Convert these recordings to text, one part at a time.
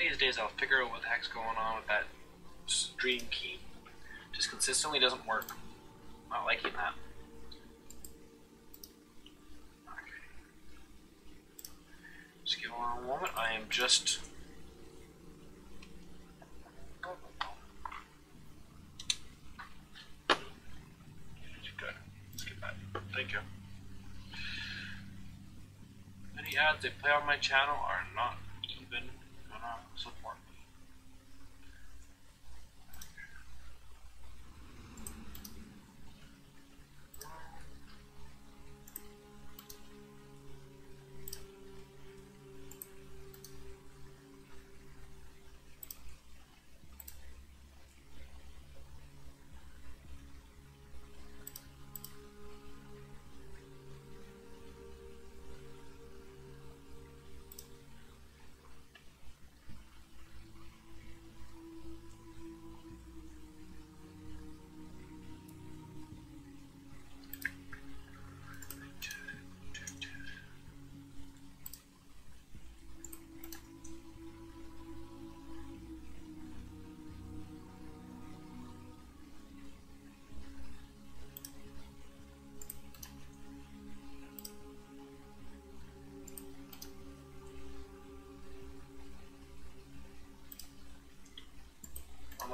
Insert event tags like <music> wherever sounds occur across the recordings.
these days I'll figure out what the heck's going on with that stream key. Just consistently doesn't work. Not liking that. Okay. Just give one moment. I am just. Thank you. Any ads they play on my channel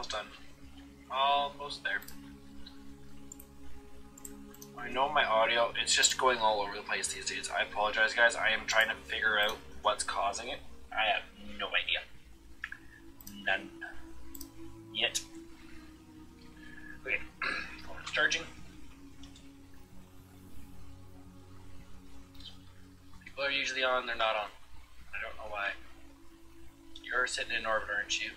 Almost done. Almost there. I know my audio, it's just going all over the place these days. I apologize, guys. I am trying to figure out what's causing it. I have no idea. None. Yet. Okay, <clears throat> charging. People are usually on, they're not on. I don't know why. You're sitting in orbit, aren't you?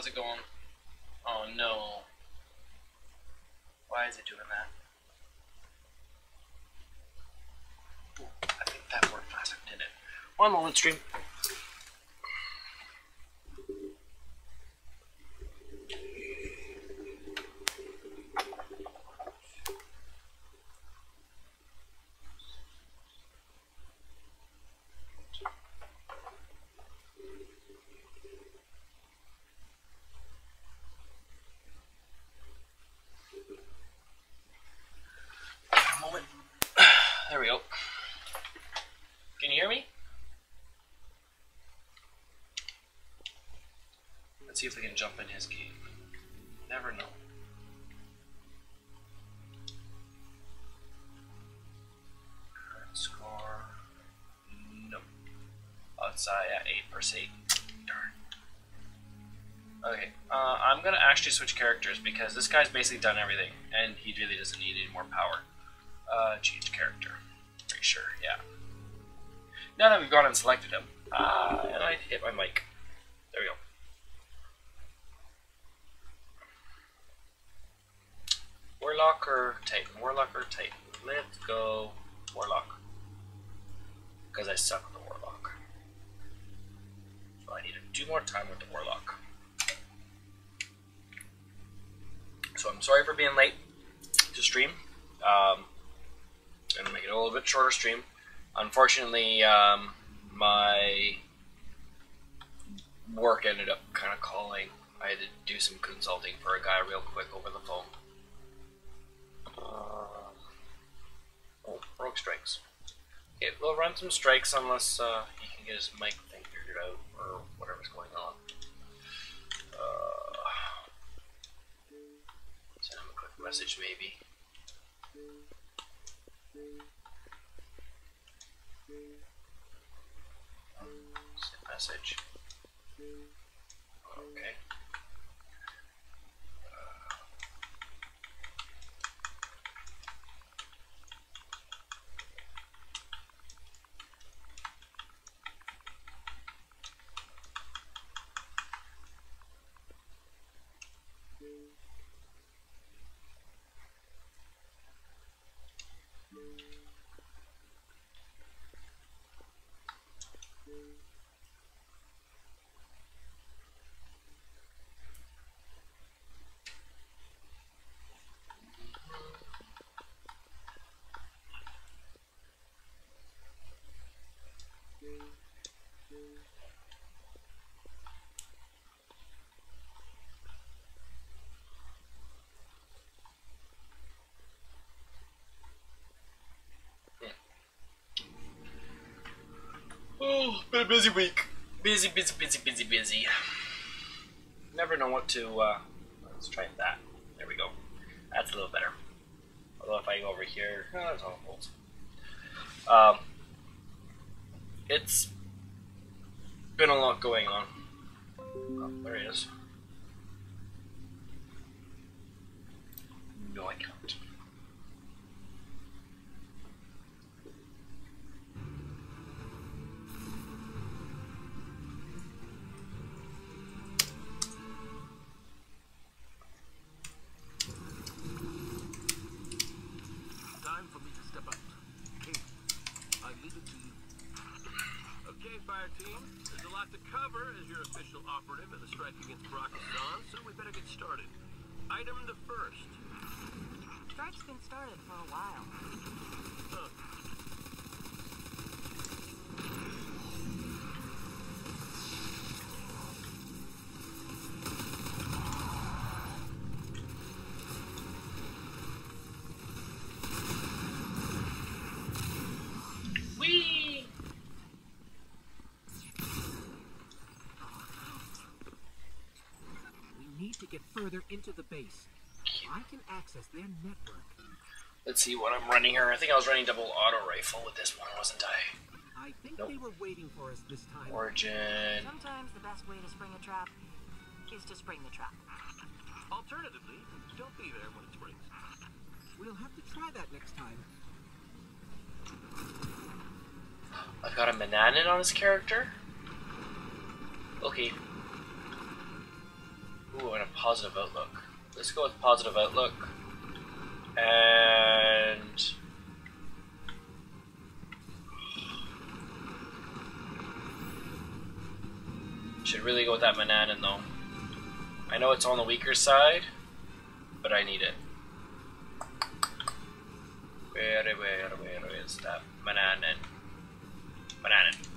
How's it going? Oh no. Why is it doing that? Ooh, I think that worked last time, didn't it? One moment, stream. A moment. There we go. Can you hear me? Let's see if we can jump in his game. Never know. Current score. Nope. Outside at 8 per se. Darn. Okay, uh, I'm gonna actually switch characters because this guy's basically done everything, and he really doesn't need any more power. Uh, change character. Pretty sure, yeah. Now that we've gone and selected him, uh, and I hit my mic. There we go. Warlock or Titan? Warlock or Titan? Let's go Warlock. Because I suck with the Warlock. So I need to do more time with the Warlock. So I'm sorry for being late to stream. Um, gonna make it a little bit shorter stream. Unfortunately, um, my work ended up kind of calling. I had to do some consulting for a guy real quick over the phone. Rogue strikes. It will run some strikes unless uh, he can get his mic thing figured out or whatever's going on. Uh, send him a quick message, maybe. Send message. Okay. Been a busy week. Busy, busy, busy, busy, busy. Never know what to. Uh, let's try that. There we go. That's a little better. Although if I go over here, oh, that's holds. Um, it's been a lot going on. Oh, there he is. No, I can't. Time for me to step out. Kate, I leave it to you. Okay, fire team. There's a lot to cover as your official operative in the strike against Pakistan, so we better get started. Item the first. Strike's been started for a while. Huh. Whee! We need to get further into the base. I can access their network. Let's see what I'm running here. I think I was running double auto rifle with this one, wasn't I? I think Nope. they were waiting for us this time. Origin. Sometimes the best way to spring a trap is to spring the trap. Alternatively, don't be there when it springs. We'll have to try that next time. I've got a Manannan on his character. Okay. Ooh, and a positive outlook. Let's go with positive outlook. And should really go with that Manannan though. I know it's on the weaker side, but I need it. Where, where, where is that Manannan? Bananin.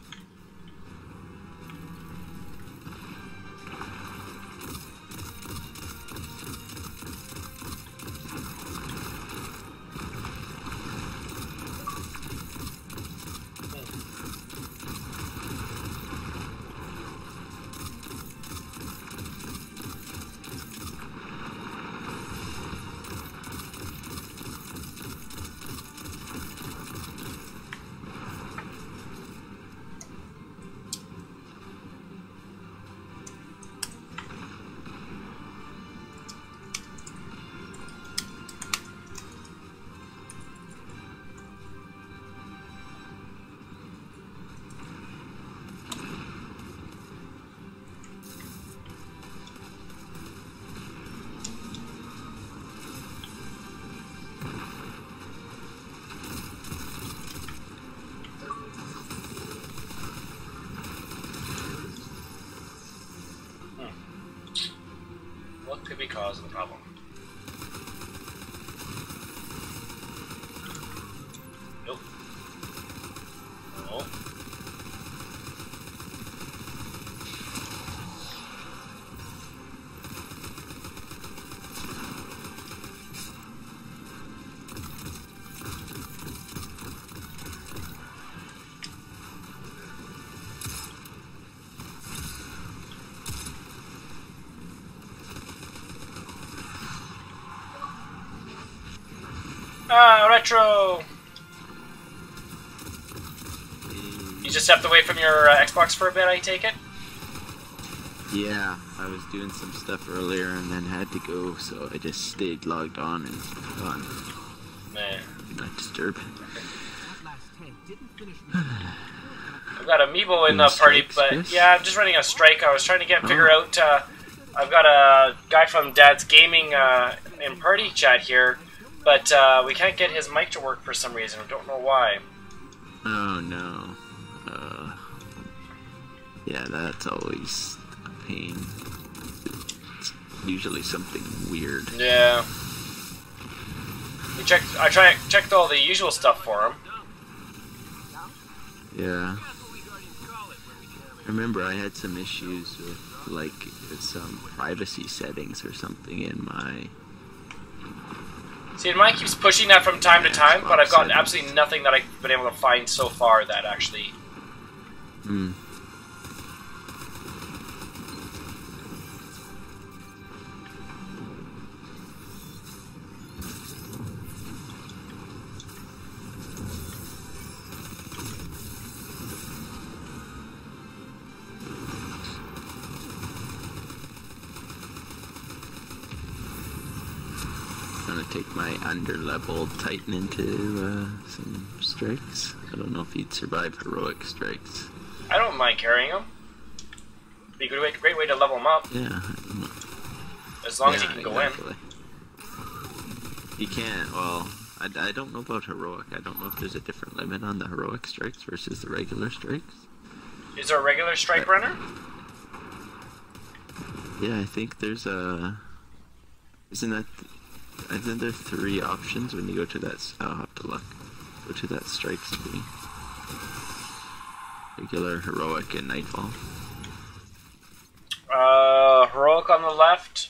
Retro. You just stepped away from your uh, Xbox for a bit. I take it. Yeah, I was doing some stuff earlier and then had to go, so I just stayed logged on and gone. Man. Not disturb. That last tank didn't finish me. I've got Amiibo in the party, but yeah, I'm just running a strike. I was trying to get figure Oh. out. Uh, I've got a guy from Dad's Gaming uh, in party chat here, but uh, we can't get his mic to work for some reason. We don't know why. Oh no. Uh, yeah, that's always a pain. It's usually something weird. Yeah. We checked. I try checked all the usual stuff for him. Yeah. That's what we Guardians call it when we jam I remember I had some issues with like some privacy settings or something in my See, and mine keeps pushing that from time to time, but I've gotten absolutely nothing that I've been able to find so far that actually. Hmm. Gonna take my under-leveled Titan into uh, some strikes. I don't know if he'd survive heroic strikes. I don't mind carrying him. Be a good way, great way to level him up, Yeah. as long as he yeah, can go in. exactly. He can't. Well, I, I don't know about heroic. I don't know if there's a different limit on the heroic strikes versus the regular strikes. Is there a regular strike runner? Yeah, I think there's a. Isn't that? Isn't there three options when you go to that? I'll have to look. Go to that strike screen. Regular, heroic, and nightfall. Uh, heroic on the left,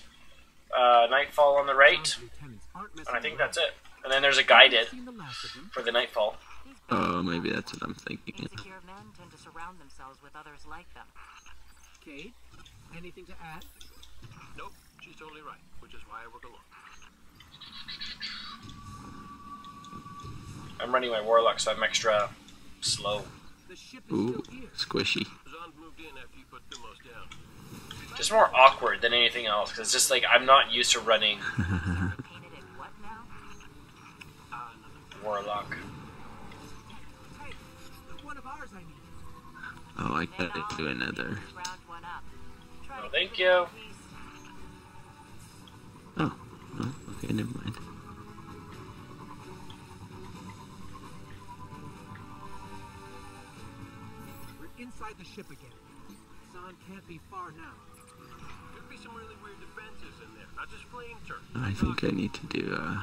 uh, nightfall on the right, Some lieutenants aren't messing and I think that's it. And then there's a guided Seen the last of him. for the nightfall. These Oh, maybe that's what I'm thinking. insecure men tend to surround themselves with others like them. Kate, anything to add? Nope, she's totally right, which is why I work alone. I'm running my warlock, so I'm extra slow. The ship is Ooh, squishy. Zahn moved in after you put Thumos down. Just more awkward than anything else, because it's just like I'm not used to running <laughs> Painted in what now? Nothing. warlock. Hey, one of ours I need. Oh, I gotta do another. round one up. Try Oh, thank you. Okay, never mind. We're inside the ship again. Zahn can't be far now. Could be some really weird defenses in there, not just flame turret. I think I need to do uh,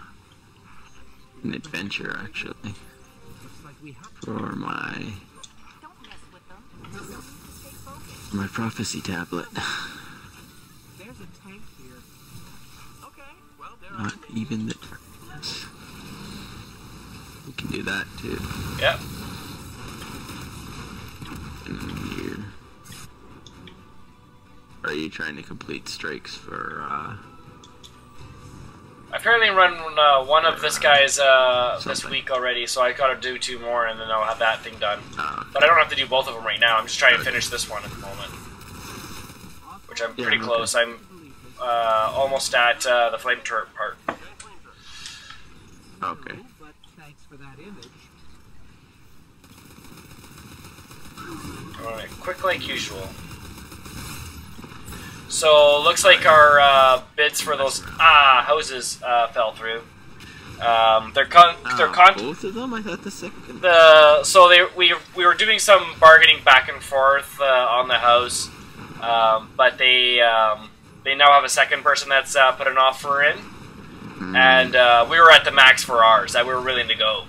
an adventure actually Looks like we have to. Oh. for my Don't mess with them. Tell them to stay focused. my prophecy tablet. There's a tank here. Okay, well, there are Not even the darkness. We can do that too. Yep. Are you trying to complete strikes for uh I've currently run uh, one of this guy's uh, this week already, so I gotta do two more, and then I'll have that thing done. uh But I don't have to do both of them right now. I'm just trying to finish this one at the moment, which I'm Yeah, pretty okay. close. I'm uh, almost at uh, the flame turret part. giant flame turret. okay. But thanks for that image. Alright, quick like usual. So looks like our uh, bids for those ah houses uh, fell through. Um, they're con- they're Uh, con- both of them? I thought the second the so they we we were doing some bargaining back and forth uh, on the house, um, but they um, they now have a second person that's uh, put an offer in, Hmm. and uh, we were at the max for ours that we were willing to go.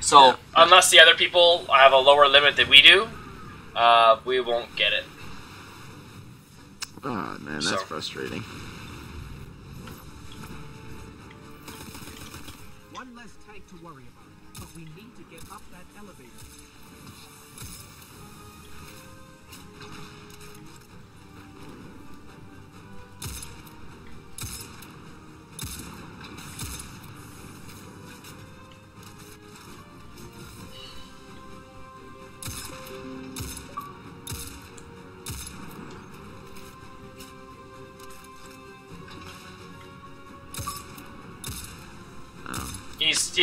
So unless the other people have a lower limit than we do, uh, we won't get it. Oh man, that's So- frustrating.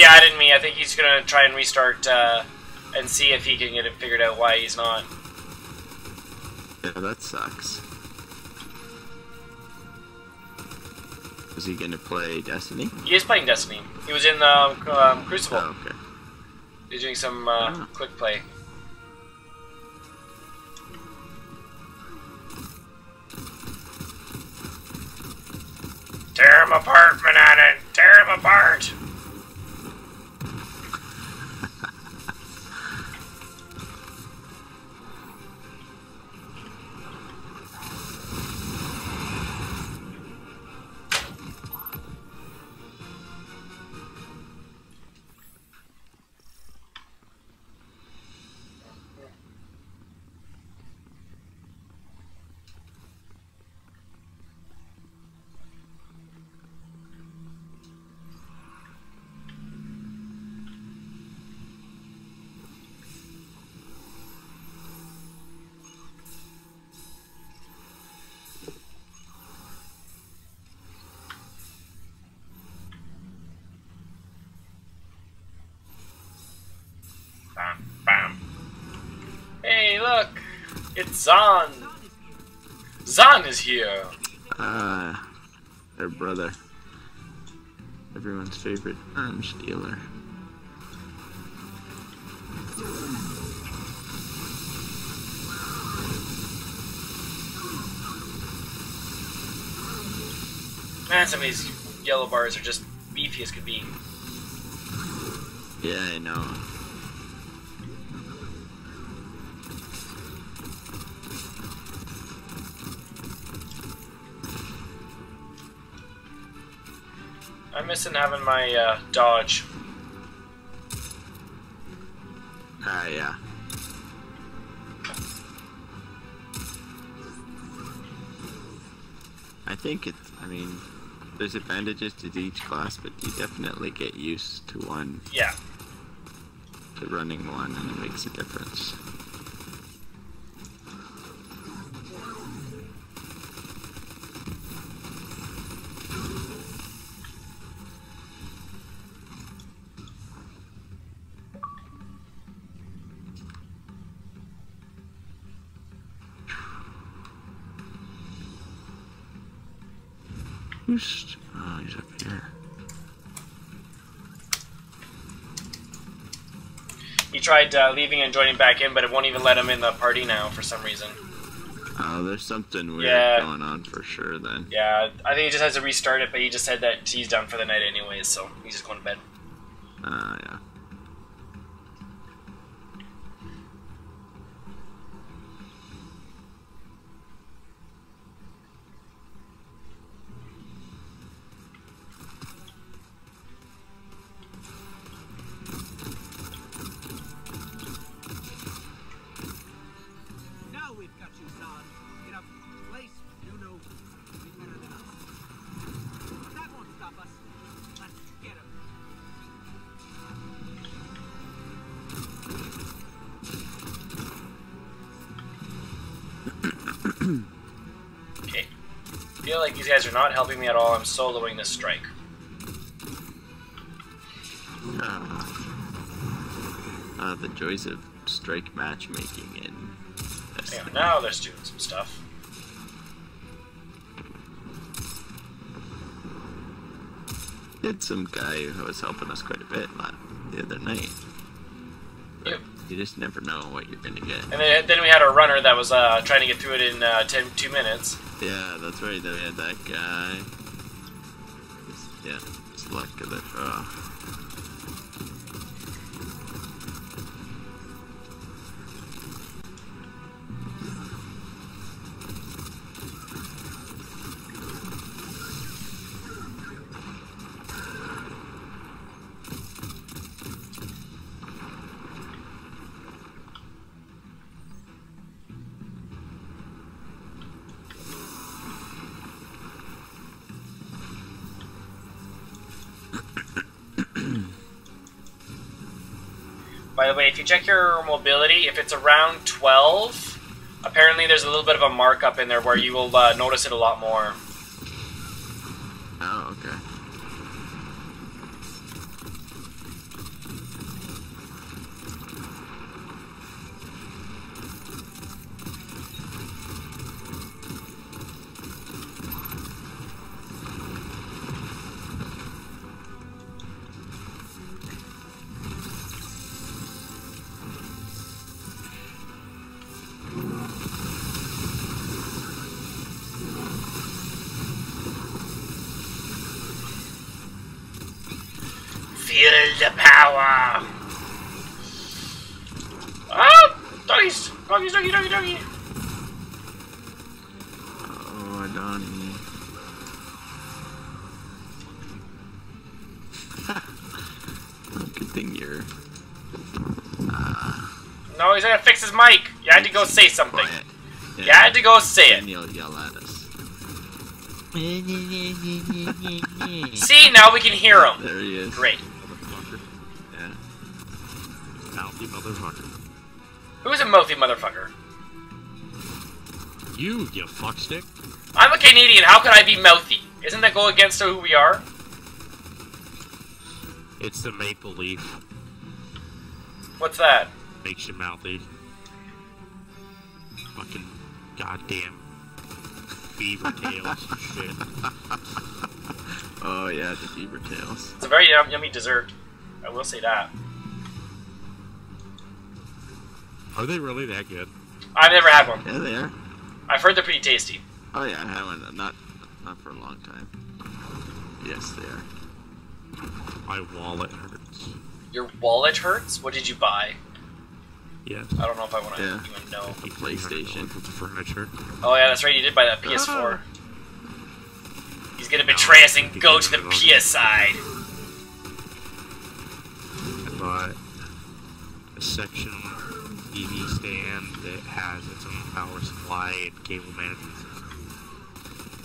Yeah, added me. I think he's gonna try and restart uh, and see if he can get it figured out why he's not. Yeah, that sucks. Is he gonna play Destiny? He is playing Destiny. He was in um, um, Crucible. Oh, okay. He's doing some uh, Ah. quick play. Tear him apart, Manana! Tear him apart! Zahn! Zahn is here! Ah, their brother. Everyone's favorite arms dealer. Man, some of these yellow bars are just beefy as could be. Yeah, I know. I'm missing having my uh, dodge. Ah, yeah. I think it's, I mean, there's advantages to each class, but you definitely get used to one, Yeah. to running one, and it makes a difference. Who's, oh, he's up here. He tried uh, leaving and joining back in, but it won't even let him in the party now for some reason. Oh, there's something weird Yeah. going on for sure then. Yeah, I think he just has to restart it, but he just said that he's done for the night anyways, so he's just going to bed. Guys are not helping me at all. I'm soloing this strike. Ah. Ah, the joys of strike matchmaking in Yeah, now they're doing some stuff. Did some guy who was helping us quite a bit the other night. Yep. You just never know what you're gonna get. And then, then we had a runner that was uh, trying to get through it in uh, 10, two minutes. Yeah, that's right. Then we had that guy. You check your mobility, if it's around 12, apparently there's a little bit of a markup in there where you will uh, notice it a lot more. Good thing you're uh, No, he's gonna fix his mic. You had to go say something. quiet. You had to go say And it. you'll yell at us. See, now we can hear him. There he is. Great. Motherfucker. Yeah. Mouthy motherfucker. Who's a mouthy motherfucker? You, you fuckstick. I'm a Canadian. How could I be mouthy? Isn't that go against who we are? It's the maple leaf. What's that? Makes you mouthy. Fucking goddamn beaver tails and shit. Oh yeah, the beaver tails. It's a very yum- yummy dessert. I will say that. Are they really that good? I've never had one. Yeah, they are. I've heard they're pretty tasty. Oh yeah, I haven't. Not not for a long time. Yes, they are. My wallet hurts. Your wallet hurts? What did you buy? Yeah. I don't know if I want to Yeah. even know. The PlayStation. With the furniture. Oh yeah, that's right. You did buy that PS4. Ah. He's gonna No, betray us and go to the you PS side. I bought a sectional TV stand that has its own power supply and cable management system.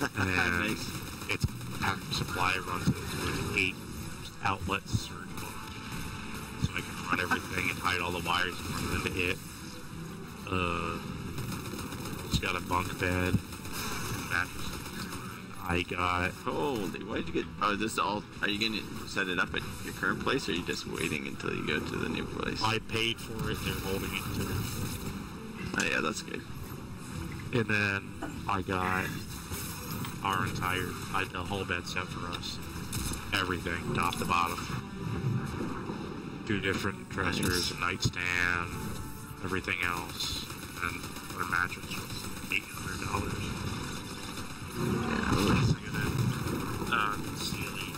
<laughs> And nice. its power supply runs into eight outlets so I can run everything and hide all the wires and run into it. Uh, it's got a bunk bed, mattress. I got Holy, why'd you get? Oh, this all. Are you gonna set it up at your current place, or are you just waiting until you go to the new place? I paid for it. They're holding it to Oh yeah, that's good. And then I got our entire, I, the whole bed set for us. Everything, top to bottom. Two different dressers, a nightstand, everything else. And our mattress was $800. Yeah, holy- Look at it. Uh, ceiling,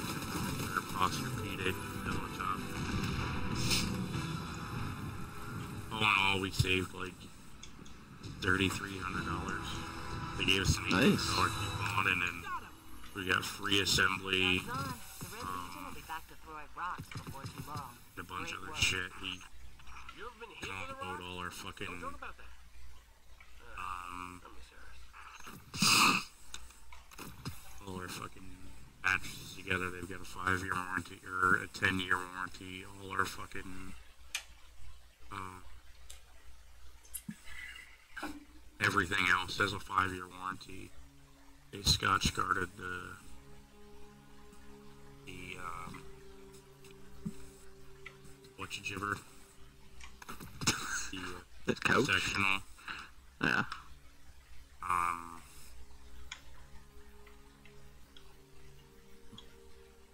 or Posturepedic, pillow top. All in all, we saved like thirty-three hundred dollars. They gave us an eight Nice. dollar coupon, and then we got free assembly, Son, the resolution will be back to Throy Rocks before too long. And a bunch of other shit. He You ever been hit with a rock? all our fucking Don't talk about that. um, Let me serious. all our fucking mattresses together. They've got a five-year warranty or a ten-year warranty. All our fucking uh, everything else has a five-year warranty. They scotch guarded the the what you gibber the The couch. sectional. Yeah. Um,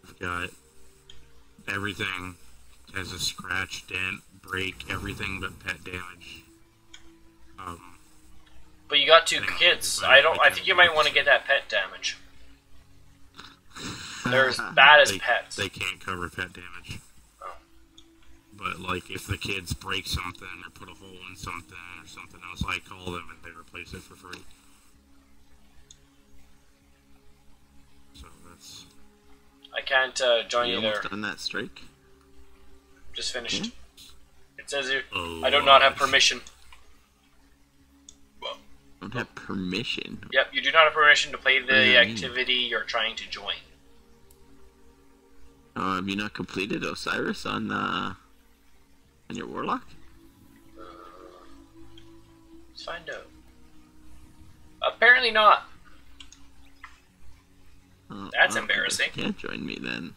we've got everything has a scratch, dent, break, everything but pet damage. Um, But you got two kids. I don't. I think you might want to get that pet damage. They're as bad as they, pets. they can't cover pet damage. But like, if the kids break something or put a hole in something or something else, I call them and they replace it for free. So that's I can't uh, join You you there. almost done that strike? Just finished. Yeah. It says here, oh, I do not have permission. Don't have permission. Yep, you do not have permission to play the you mean? activity you're trying to join. Oh, have you not completed Osiris on uh on your warlock? Let's find out. Apparently not. Oh, That's well, embarrassing. Can't join me then.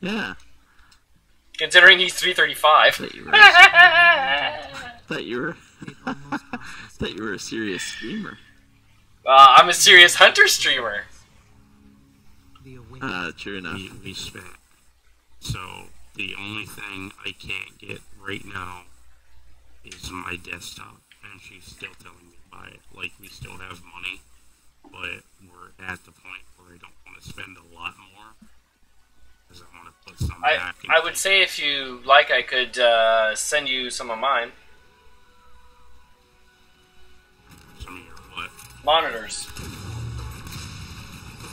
Yeah. Considering he's 335. Thought you were. <laughs> thought you were. <laughs> thought you were a serious streamer. Uh, I'm a serious hunter streamer. The awakening. Ah, true enough. we, we spent. So the only thing I can't get right now is my desktop, and she's still telling me to buy it. Like we still have money, but we're at the point where I don't want to spend a lot more. because I want to put some I back. I would say if you like, I could uh, send you some of mine some of your what? monitors.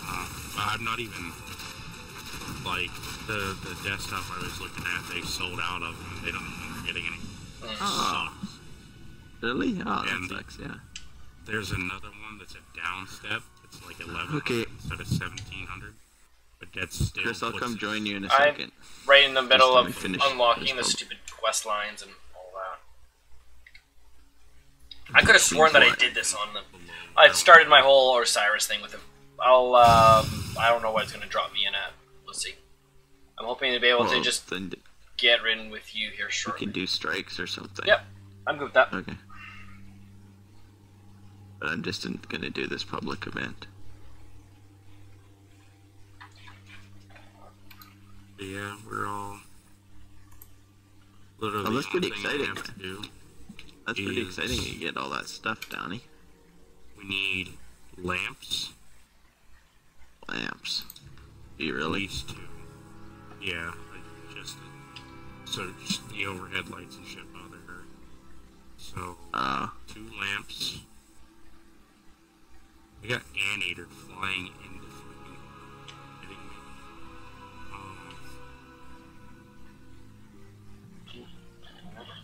Uh, I'm not even like the the desktop I was looking at. They sold out of them. They don't getting any. Oh, Sucks. really? Oh, And- that sucks. Yeah. There's another one that's a down step. It's like 11 Okay. instead of 1700. But that's still. Chris, I'll come join you in a second. Right in the middle of unlocking the stupid quest lines and all that. I could have sworn that I did this on them. below. I started my whole Osiris thing with him. I'll. Uh, I don't know what it's going to drop me in at. We'll see. I'm hoping to be able to just then get ridden with you here we can do strikes or something. Yep. I'm good with that. Okay. But I'm just in- gonna do this public event. Yeah, we're all. Literally, Oh, that's pretty only thing we exciting. to do. That's pretty exciting. You get all that stuff, Donnie. We need lamps. Lamps. Do you At least two. Yeah, like just so just the overhead lights and shit bother her. So Uh, two lamps. We got Anator flying into freaking hitting me. Um,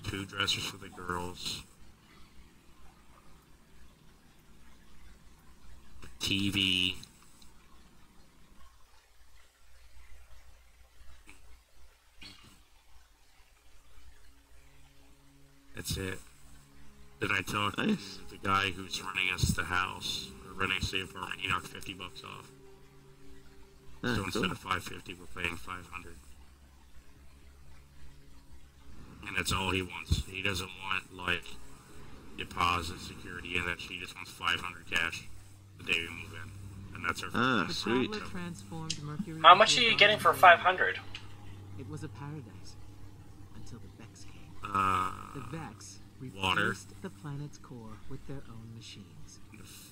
two dressers for the girls. TV. That's it. Then I talked Nice. to the guy who's running us the house, or running us the apartment. He knocked fifty bucks off. ah, so instead cool. of five fifty, we're paying five hundred. And that's all he wants. He doesn't want like deposit security, and that he just wants five hundred cash the day we move in, and that's our. Ah, sweet. traveler transformed Mercury How much are you getting for 500? It was a paradise until the Vex came. Uh, The Vex Water. replaced the planet's core with their own machines.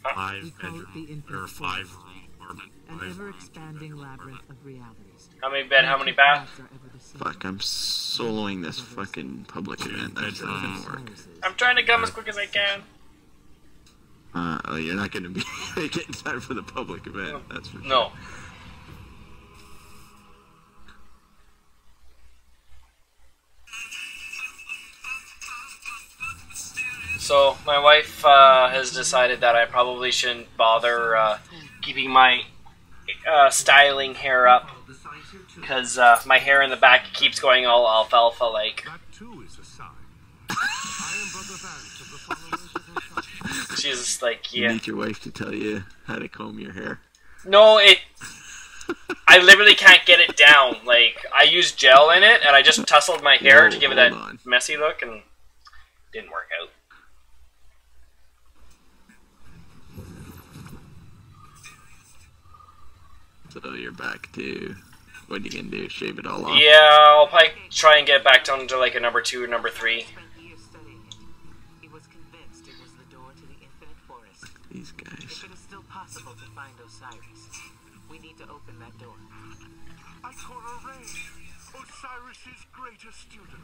five We call it the bedroom infinite five room apartment. An ever expanding labyrinth apartment. of realities. How many bed? How many two bath? paths are ever the same. Fuck, I'm soloing this fucking public Two event. That's not gonna work. I'm trying to come as quick as I can. Uh, oh, you're not gonna be <laughs> getting time for the public event. That's for sure. No. So my wife uh, has decided that I probably shouldn't bother uh, keeping my uh, styling hair up because uh, my hair in the back keeps going all alfalfa like. That too is a sign. I am Brother Vance of the followers of Osiris. She's just like, You yeah. need your wife to tell you how to comb your hair. No, it. I literally can't get it down. Like I used gel in it, and I just <laughs> tussled my hair Whoa, to give it that on. messy look, and didn't work out. So you're back to what are you gonna do? Shave it all off? Yeah, I'll probably try and get back down to like a number two or number three. Spent years studying it. He was convinced it was the door to the infinite forest. These guys. If it is still possible to find Osiris, we need to open that door. Ikora Rey, Osiris's greatest student.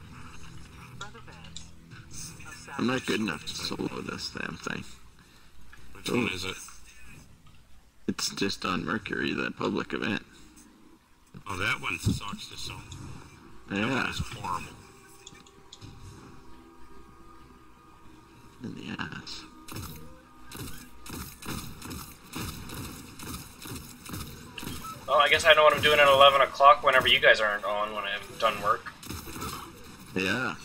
Brother Vance. I'm not good enough to solo this damn thing. Which one oh. is it? It's just on Mercury, the public event. Oh, that one sucks to solo. That one Yeah, is horrible. in the ass. Well, I guess I know what I'm doing at 11 o'clock whenever you guys aren't on when I've done work. Yeah.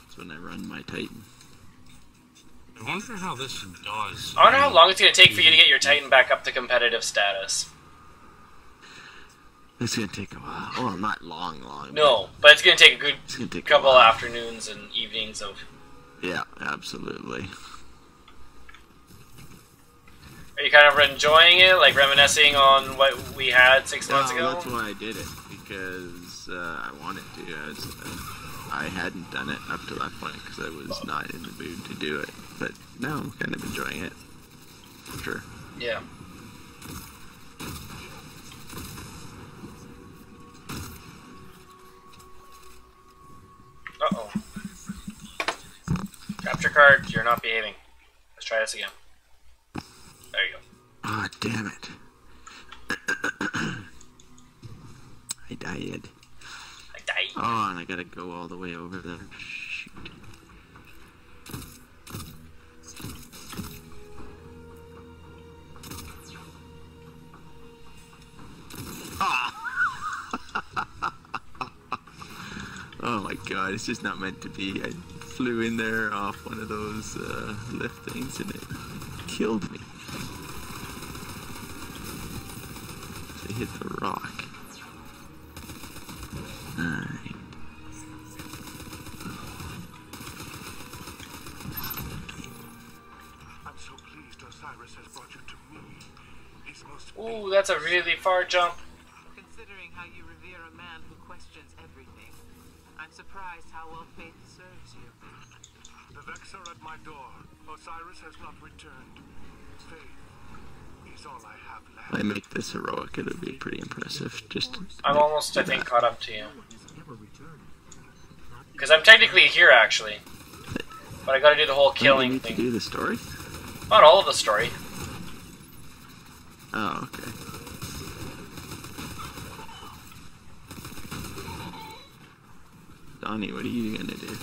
That's when I run my Titan. I wonder how this does. I wonder how long it's going to take for you to get your Titan back up to competitive status. It's gonna take a while. Well, not long, long. No, but it's going to take a good take couple while. afternoons and evenings of. Yeah, absolutely. Are you kind of enjoying it, like reminiscing on what we had six months ago? that's why I did it because uh, I wanted to. I, was, uh, I hadn't done it up to that point because I was not in the mood to do it. Now I'm kind of enjoying it. For sure. Yeah. Uh oh. Capture card, you're not behaving. Let's try this again. There you go. Ah, damn it. <coughs> I died. I died. Oh, and I gotta go all the way over there. <laughs> oh my god, it's just not meant to be. I flew in there off one of those uh, lift things and it killed me. It hit the rock. Alright. I'm so pleased Osiris has brought you to me. His most Ooh, that's a really far jump. Considering how you revere a man who questions everything, I'm surprised how well faith serves you. The Vex are at my door. Osiris has not returned. Faith is all I have If I make this heroic, it'll be pretty impressive. Just I'm almost, I think, caught up to you. No one has ever returned. Because I'm technically here, actually. But I gotta do the whole killing need thing. do the story. Not all of the story. Oh, okay. Donnie, what are you gonna do?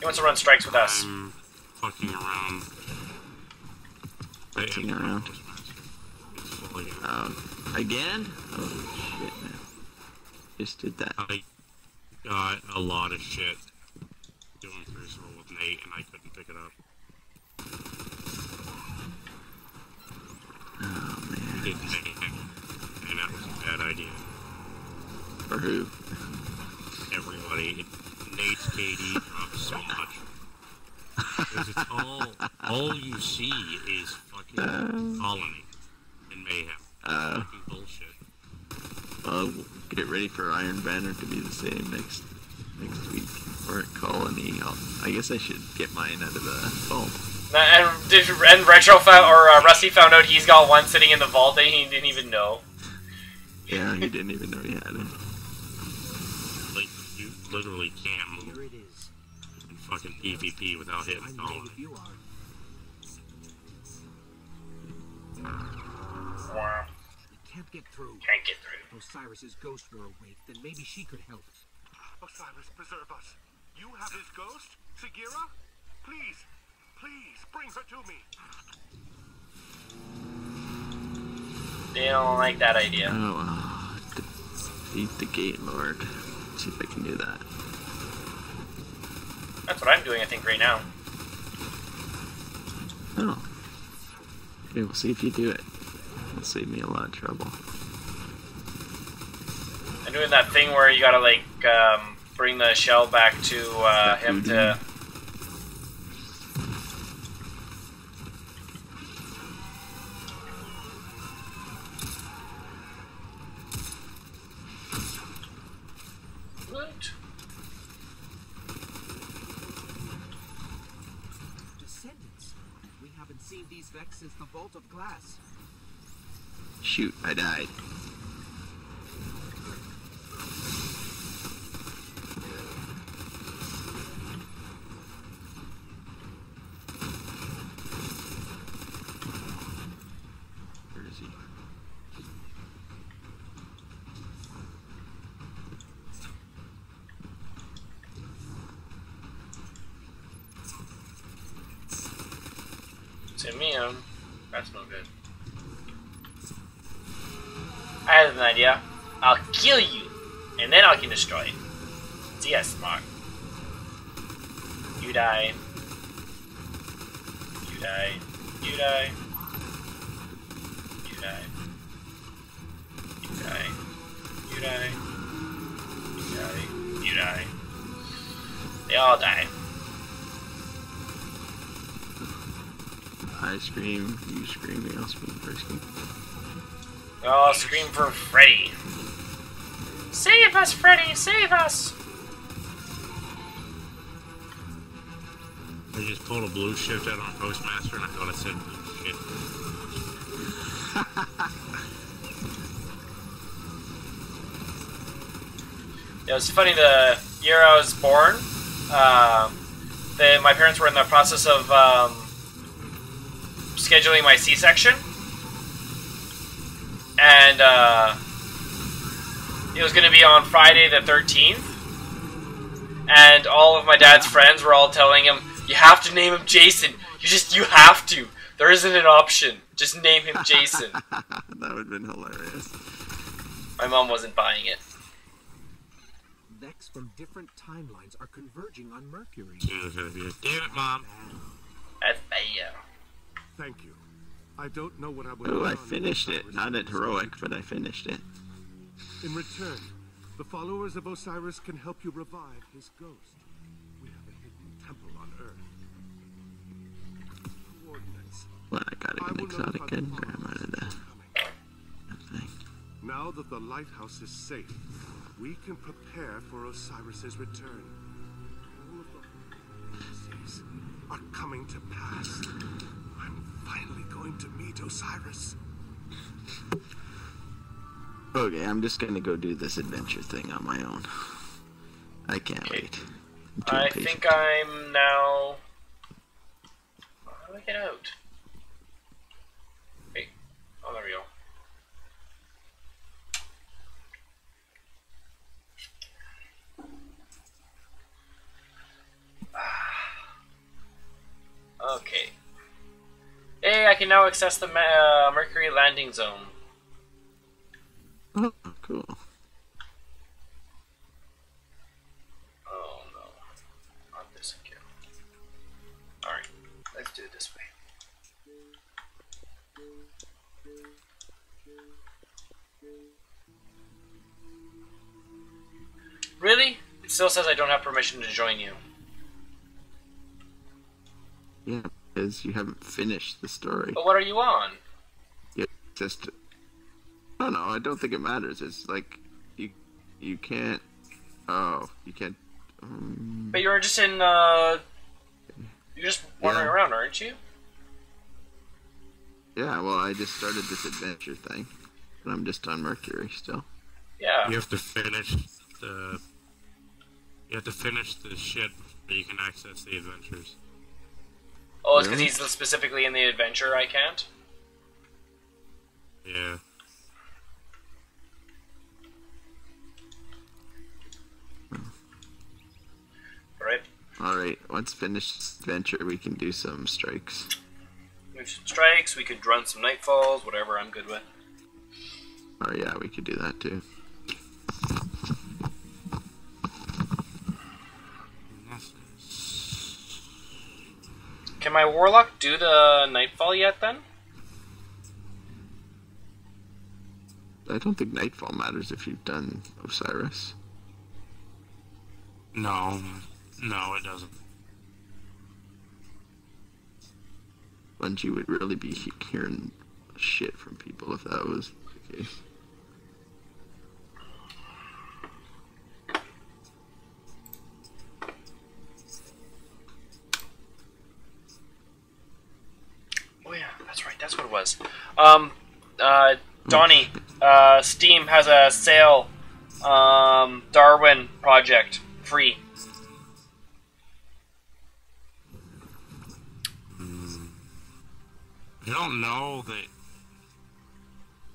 He wants to run strikes with us. I'm fucking around. Fucking around. Um, again? Oh shit, man. Just did that. I got a lot of shit doing Crucible with Nate, and I couldn't pick it up. Oh We man. didn't make it, and that was a bad idea. For who? Everybody, Nate's KD dropped so much. Because it's all, all you see is fucking colony and mayhem. Uh, Fucking bullshit. well, get ready for Iron Banner to be the same next next week. Or Colony. I'll, I guess I should get mine out of the vault. And, did, and Retro found, or uh, Rusty found out he's got one sitting in the vault that he didn't even know. Yeah, he didn't even know he had it. Like, you literally can't move Here it is. in fucking PvP without hitting I'm colony. ready you are. Wow. Can't get through. Can't get through. If Osiris's ghost were awake, then maybe she could help. Osiris, preserve us. You have his ghost? Sagira? Please, please, bring her to me. They don't like that idea. Oh, uh, defeat the Gate Lord. See if I can do that. That's what I'm doing, I think, right now. Oh. Okay, we'll see if you do it. It'll save me a lot of trouble. I'm doing that thing where you gotta, like, um, bring the shell back to uh, him to. side. for Freddy. Save us, Freddy! Save us! I just pulled a blue shift out on Postmaster and I thought I said blue shit. <laughs> it was funny the year I was born. Um, they, my parents were in the process of um, scheduling my C-section and uh, it was going to be on Friday the thirteenth. And all of my dad's friends were all telling him, "You have to name him Jason. You just you have to. There isn't an option. Just name him Jason." <laughs> that would have been hilarious. my mom wasn't buying it. Vex from different timelines are converging on Mercury. She was gonna be like, damn it, mom. That's bad. Thank you. I don't know what I would Oh, I finished it. Not at heroic, but I finished it. In return, the followers of Osiris can help you revive his ghost. We have a hidden temple on Earth. Coordinates. Well, I get an exotic notify the gun grab followers out of the thing. Now that the lighthouse is safe, we can prepare for Osiris's return. All of the prophecies are coming to pass. I'm finally going to meet Osiris. Okay, I'm just gonna go do this adventure thing on my own. I can't Okay. wait. I'm too I impatient. think I'm now. How do I get out? Wait. Oh, there we go. Ah. Okay. Hey, I can now access the uh, Mercury landing zone. Oh, cool. Oh no. Not this again. Alright, let's do it this way. Really? It still says I don't have permission to join you. Yeah, because you haven't finished the story. But what are you on? You just. I don't know. I don't think it matters. It's like you, you can't. Oh, you can't. Um, But you're just in, uh. You're just wandering Yeah. around, aren't you? yeah. Well, I just started this adventure thing, and I'm just on Mercury still. Yeah. You have to finish the. You have to finish the shit before you can access the adventures. Oh, it's because Really? he's specifically in the adventure I can't? Yeah. Right? All right. Once finished this adventure, we can do some strikes. Move some strikes, we could run some nightfalls, whatever I'm good with. Oh yeah, we could do that too. Can my warlock do the nightfall yet then? I don't think Nightfall matters if you've done Osiris. No, no, it doesn't. Bungie would really be hearing shit from people if that was the case. Oh yeah, that's what it was. Um, uh, Donnie, uh, Steam has a sale, um, Darwin project, free. I don't know that.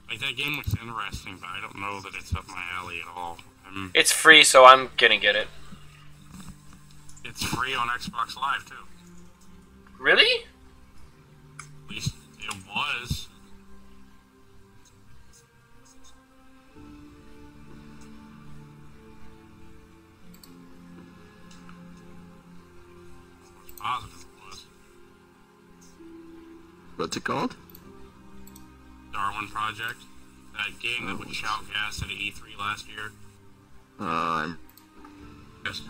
Like that game looks interesting, but I don't know that it's up my alley at all. Um, It's free, so I'm gonna get it. it's free on Xbox Live too. Really? At least was. Positive it was. What's it called? Darwin Project. That game that would shout gas at E3 last year. Uh, I'm Yes.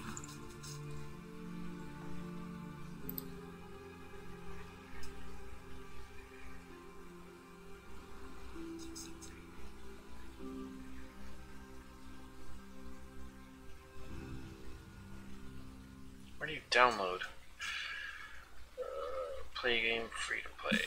Where do you download? Uh, play game free to play.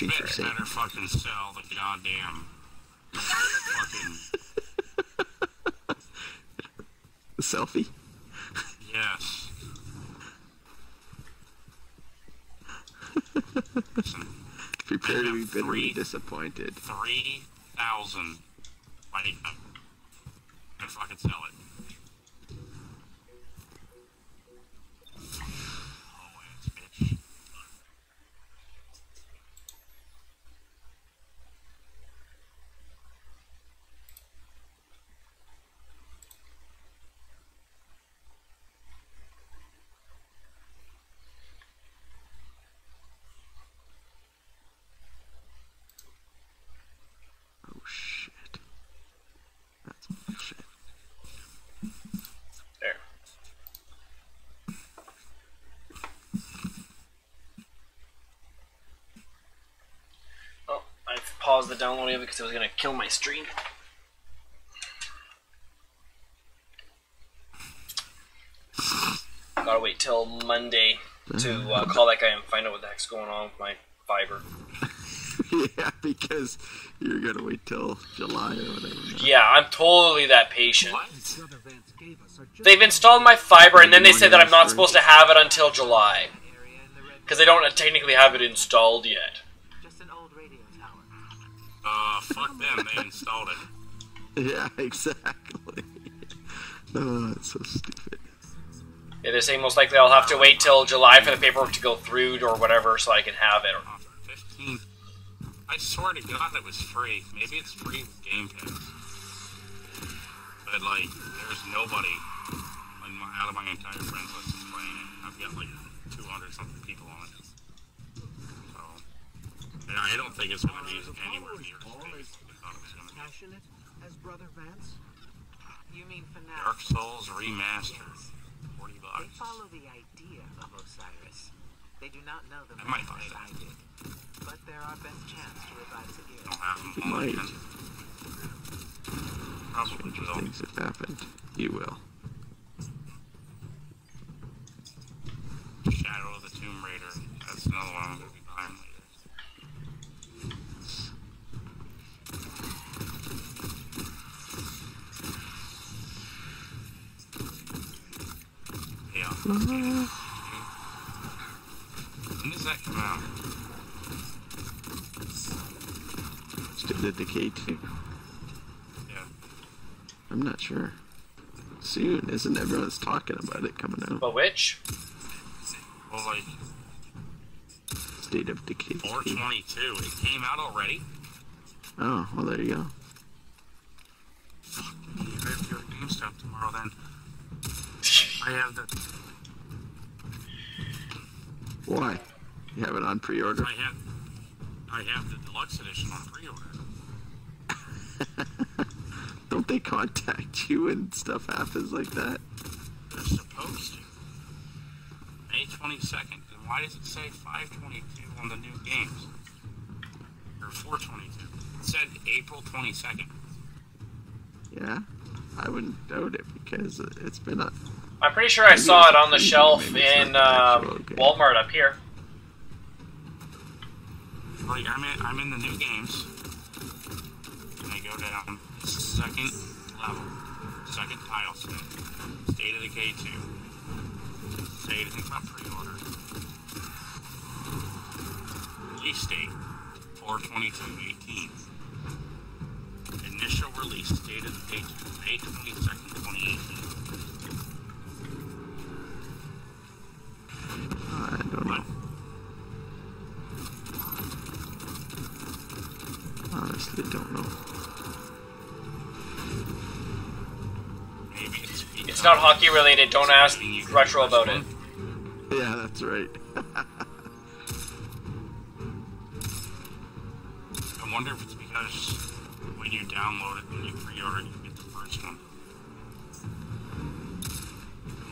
Yo, this Searching for bitch better fucking sell the goddamn fucking The <laughs> selfie. yes. <laughs> Prepare to be bitterly three- disappointed. three thousand. Like, I fucking sell it. Oh, ass bitch. Oh shit. That's bullshit. There. Oh, I've paused the downloading because it was gonna kill my stream. Gotta wait till Monday to uh, call that guy and find out what the heck's going on with my fiber. <laughs> yeah, because you're gonna wait till July or whatever. Yeah, I'm totally that patient. What? Brother Vance gave us are just They've installed my fiber and then they say that I'm not supposed to have it until July Area in the red because they don't technically have it installed yet. Uh, fuck them. They installed it. <laughs> Yeah, exactly. <laughs> oh, that's so stupid. Yeah, they're saying most likely I'll have to wait till July for the paperwork to go through or whatever so I can have it. Fifteen. I swear to God, it was free. Maybe it's free with Game Pass. But like, there's nobody like my, out of my entire friends list is playing it. I've got like 200 something people on it. So, and I don't think it's gonna be anywhere near as big as I thought it was gonna be. passionate as Brother Vance. You mean Dark Souls remastered, 40 They follow the idea of Osiris. They do not know the I might man buy that. I did. But they're our best chance to revive Sagira. Don't have them You might. again. Probably Stranger will. things have happened. You will. Shadow of the Tomb Raider. That's another one I'm gonna be buying later. Yeah. When does that come out? State of Decay 2. Yeah. I'm not sure. Soon, isn't everyone's talking about it coming out? But which? Well, like State of Decay 2. 422. It came out already. Oh, well, there you go. I have to go to GameStop tomorrow. Then I have the Why? You have it on pre-order? I have I have the deluxe edition on pre-order. <laughs> Don't they contact you when stuff happens like that? They're supposed to. May 22nd. Then why does it say 522 on the new games? Or 422? It said April 22nd. Yeah, I wouldn't doubt it because it's been a. I'm pretty sure I saw it on the shelf in um, Walmart up here. Like I'm in, I'm in the new games. And I go down second level, second tile set, State of Decay 2. Say anything about pre-order. Release date 42218. Initial release date of Decay 2 May 22nd, 2018. I don't know. Honestly, don't know. Maybe it's It's not hockey related. Don't ask Retro about it. Yeah, that's right. <laughs> I wonder if it's because when you download it and you pre-order, it, you get the first one.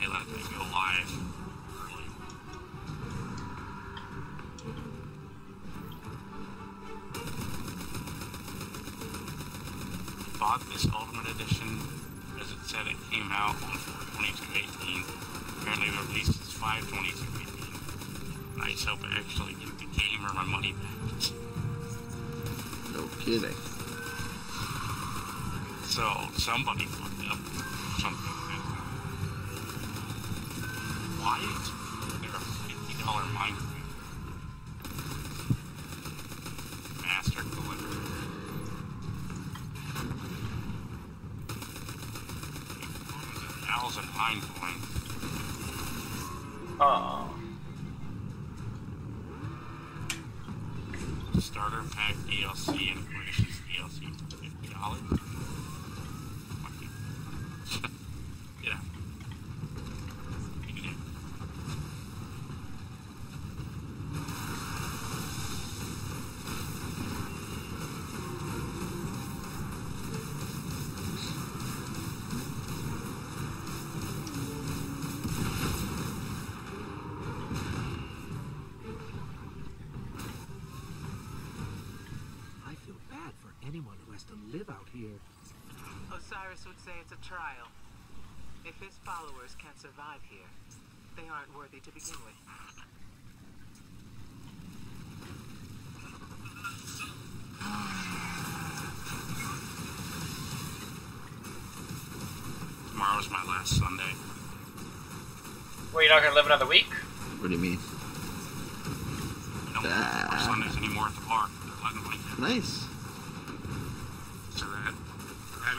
They let it go live Bought this Ultimate Edition because it said it came out on 42218. Apparently the release is 52218. And I just hope I actually get the game or my money back. No kidding. So somebody fucked up something. Why is there a fifty dollar Minecraft master collector? A thousand nine coins. Oh. Starter pack DLC and Gracious DLC for fifty dollars. yeah. Yeah. I feel bad for anyone to live out here. Osiris would say it's a trial. If his followers can't survive here, they aren't worthy to begin with. Tomorrow's my last Sunday. Well, you're not gonna live another week? What do you mean? I don't Ah. Sundays anymore at the bar. They're letting me Nice. So that, I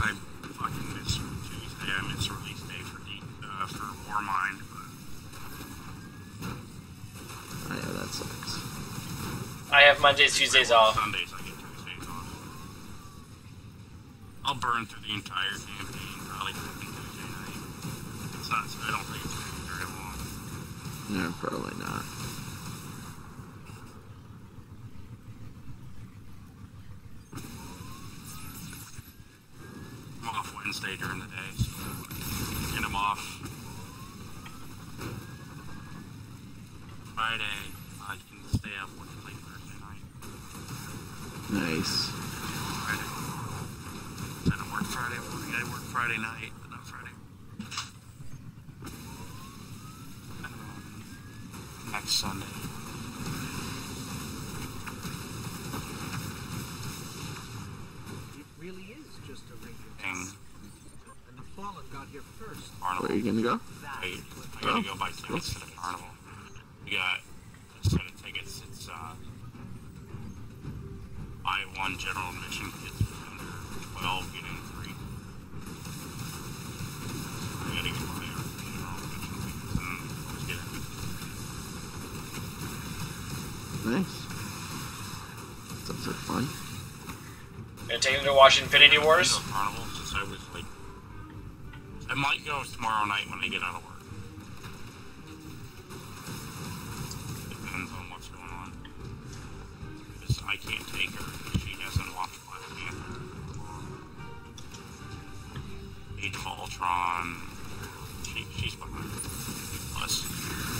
mean, that I fucking miss Tuesday. I miss release day for D, uh, for Warmind. Yeah, that sucks. I have Mondays, Tuesdays off. Sundays I get Tuesdays off. I'll burn through the entire campaign probably fucking Tuesday night. It's not. I don't think it's gonna be very long. No, probably not. I'm off Wednesday during the day, so and I'm off Friday. I can stay up work late Thursday night. Nice. Friday. I don't work Friday morning. I work Friday night, but not Friday. Um, next Sunday. It really is just a regular Thing. And the Fallen got here first. Carnival. Where are you gonna go? I, I gotta go buy tickets to the carnival. We got a set of tickets. It's uh, buy one general admission kids under 12 get in free. I gotta get my general admission tickets and just get in. Nice. Sounds like fun. Gonna take them to watch Infinity Wars? Go carnival since I was like, I might go tomorrow night when I get out of work. Depends on what's going on. Because I can't take her. if She hasn't watched Black Panther. Age of Ultron. She, she's behind. Plus,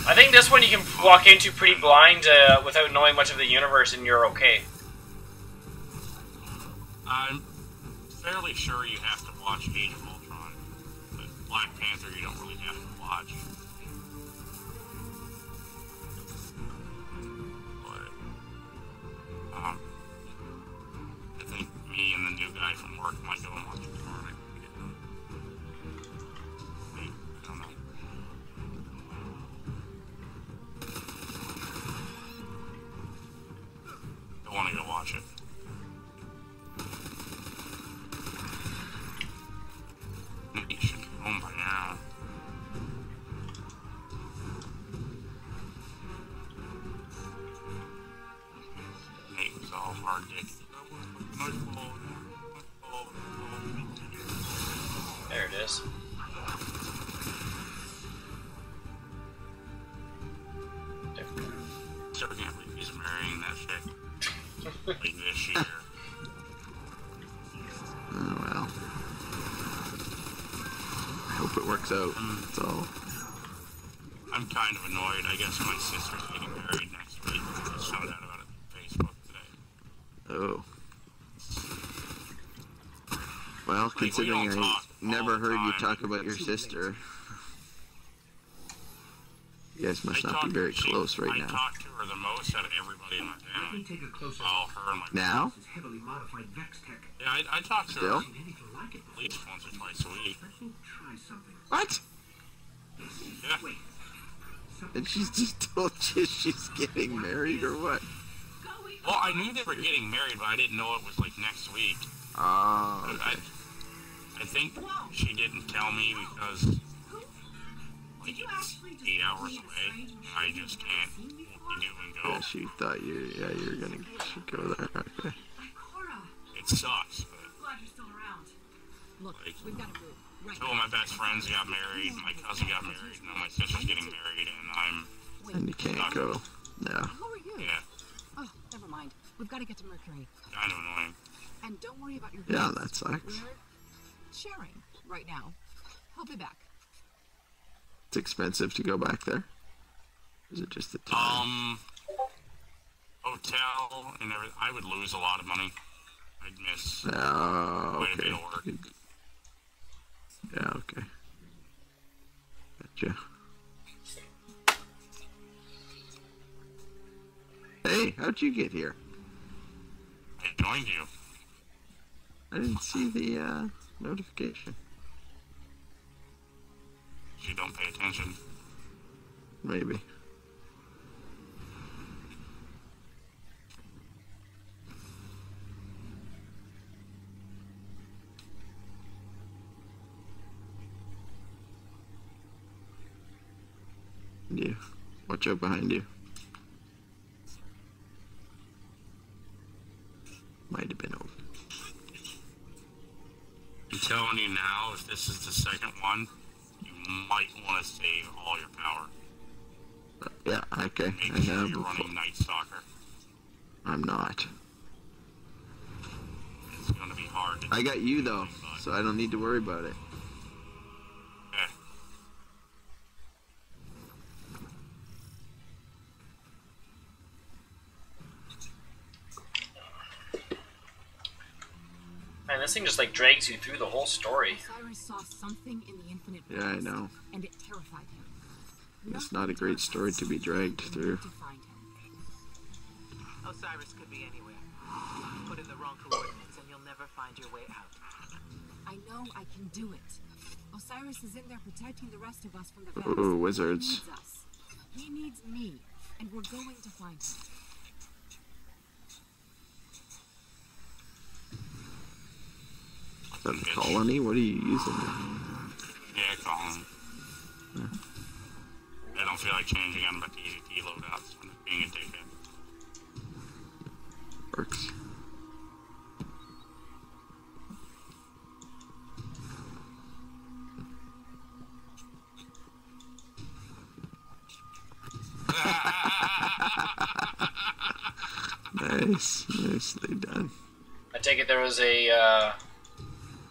I think this one you can walk into pretty blind uh, without knowing much of the universe and you're okay. Fairly sure you considering I talk never heard you talk about your sister, you guys must not be very she- close right I now. talk to her the most out of everybody in my Let me family. take a closer Oh, her and my Now? Heavily modified Vex tech. Yeah, I, I talk to Still? her Seen like at least once or twice a week. Try something. What? Yeah. Wait. And she's just told you she's getting married or what? Well, I knew they were getting married, but I didn't know it was like next week. Oh, okay. I think she didn't tell me because like it's eight hours away. I just can't whoop do and go. Yeah, she thought you. Yeah, you were gonna should go there. Okay. It sucks, but glad you're still around. Look, Like- we've got to move. Right. two of my best friends got married. My cousin got married. Now my sister's getting married, and I'm And you can't go. Yeah. Who are you? yeah, Oh, never mind. We've got to get to Mercury. kind of annoying. And don't worry about your Yeah, that sucks. We're sharing right now. I'll be back. It's expensive to go back there. Is it just the time? Um, hotel and everything. I would lose a lot of money. I'd miss. oh, quite a bit okay. work. Yeah, okay. Gotcha. Hey, how'd you get here? I joined you. I didn't see the uh, notification. You don't pay attention. Maybe. You. Watch out behind you. Might have been over. I'm telling you now, if this is the second one, you might want to save all your power. Uh, yeah, okay. Make I sure have you're running Night Stalker. I'm not. It's going to be hard. I got you though, so I don't need to worry about it. Okay. Man, this thing just like drags you through the whole story. Osiris saw something in the infinite Yeah, I know. And it terrified him. It's not a great story to be dragged through. To. Osiris could be anywhere. Put in the wrong coordinates and you'll never find your way out. I know I can do it. Osiris is in there protecting the rest of us from the Vex. Ooh, wizards. He needs us. He needs me, and we're going to find him. Is that the colony? What are you using? Yeah, Colin. I don't feel like changing on my TZT loadouts. I'm just being a dickhead. Works. <laughs> Nice, nicely done. I take it there was a uh,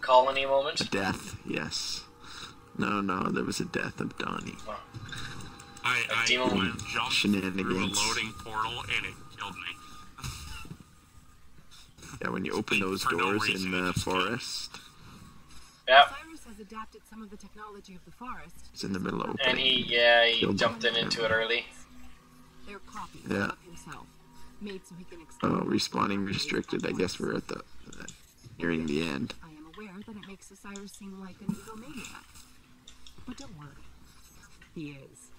colony moment. A death, yes. No, no, there was a death of Donnie. I, I, demon I jumped through a Shenanigans. loading portal and it killed me. Yeah, when you open those For no doors in the just- forest, Yep. Osiris has adapted some of the technology of the forest. it's in the middle of And opening. he, yeah, he jumped in into it early. They're copies Yeah. of himself, made so he can Oh, experiment. respawning restricted. I guess we're at the uh, nearing the end. That it makes Osiris seem like an egomaniac. But don't worry. He is.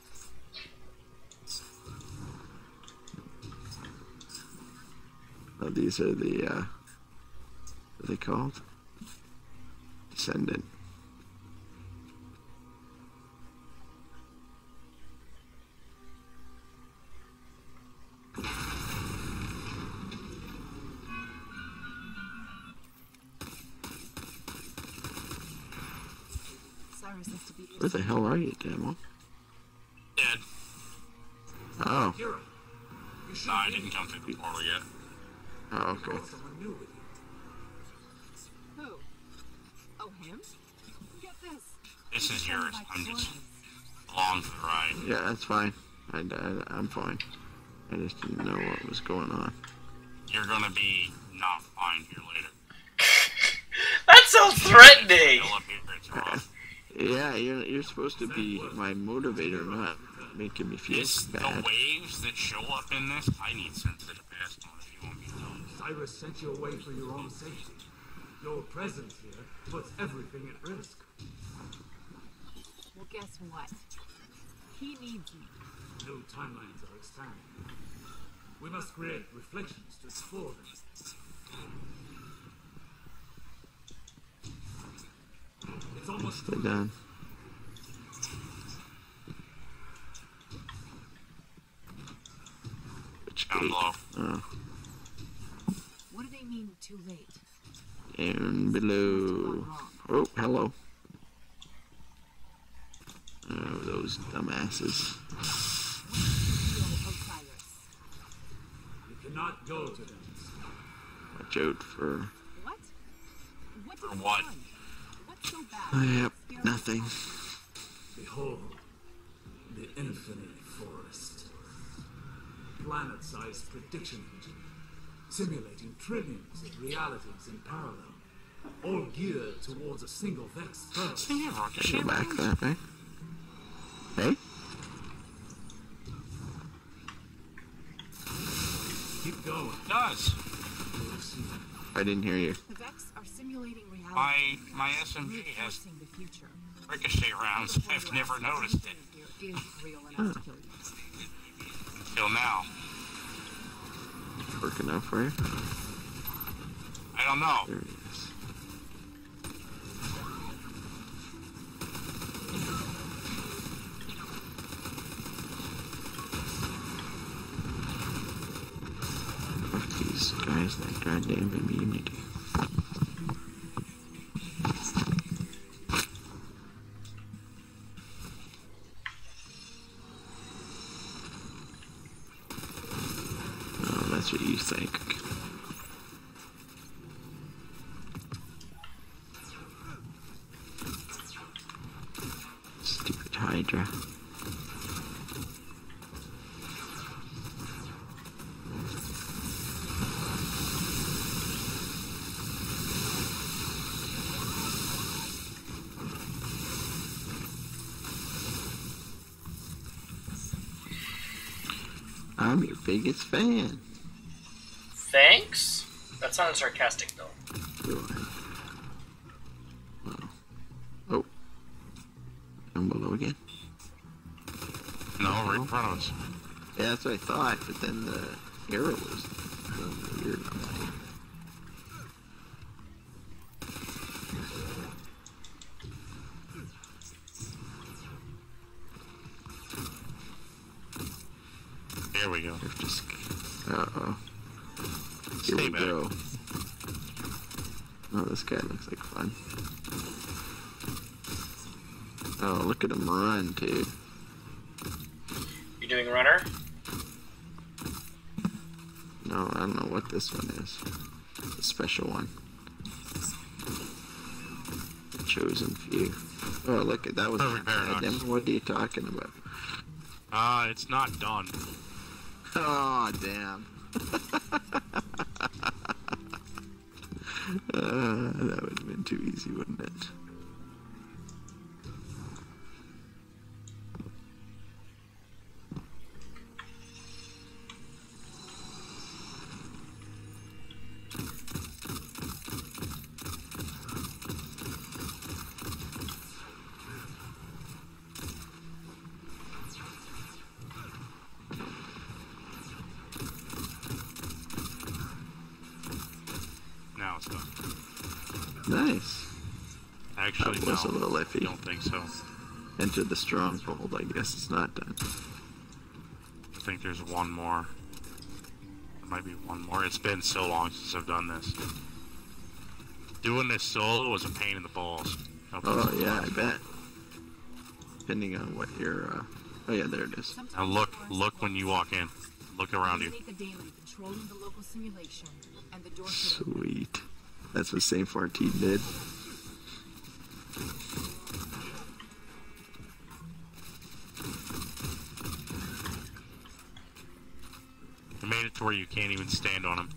Oh, these are the uh, what are they called? Descendant. Where the hell are you, Demo? Dead. Oh, Hero, you should No, I didn't come through the portal yet. Oh, You okay. brought someone new with you. Who? Oh, him? Get this. This is He's yours. I'm just along for the ride. Yeah, that's fine. I, I, I'm fine. I just didn't know what was going on. You're gonna be not fine here later. <laughs> That sounds threatening. Fill up here, it's rough. Yeah, you're, you're supposed to be my motivator, not making me feel This, the bad. waves that show up in this, I need sensitive fast on if you want me to you. Osiris sent you away for your own safety. Your presence here puts everything at risk. Well, guess what? He needs me. New timelines are expanding. We must create reflections to explore them. It's almost Stay done. Which Down gate? Oh, What do they mean too late? and below. Oh, hello. Oh, those dumbasses. You cannot go to them. Watch out for. What? For what For did what? I done? What's so bad? Oh, yep, nothing. Behold, the infinite forest. Planet-sized prediction engine, simulating trillions of realities in parallel, all geared towards a single vexed purpose. Go back that way. Hey? Keep going. does. You'll see. I didn't hear you. The Vex are simulating reality. My my SMG has the future. ricochet rounds. I've never noticed it Here is real enough to kill you. until now. It's working out for you. I don't know. There it is. These guys, that goddamn baby immunity. Oh, that's what you think. Stupid Hydra. I'm your biggest fan. Thanks. That sounded sarcastic though. Do I? Wow. Oh. Down below again. No, right in front of us. Yeah, that's what I thought, but then the arrow was going weird. I'm like, There we go. They're just. Uh oh. Here Stay we back. go. Oh, this guy looks like fun. Oh, look at him run, too. You doing runner? No, I don't know what this one is. The special one. The chosen few. Oh, look at that was. Perfect paradox. Adam, what are you talking about? Uh, it's not done. Oh, damn. <laughs> uh, that would have been too easy, wouldn't it? Now it's done. Nice. Actually, That was no. a little iffy. Don't think so. Enter the stronghold. I guess it's not done. I think there's one more. There might be one more. It's been so long since I've done this. Doing this solo was a pain in the balls. I'll Oh yeah, I bet. Depending on what your. Uh... Oh yeah, there it is. Now look, look when you walk in. Look around you. Eliminate the Daemon controlling the local simulation, and the door should open. Sweet. That's what Saint 14 did. I made it to where you can't even stand on him.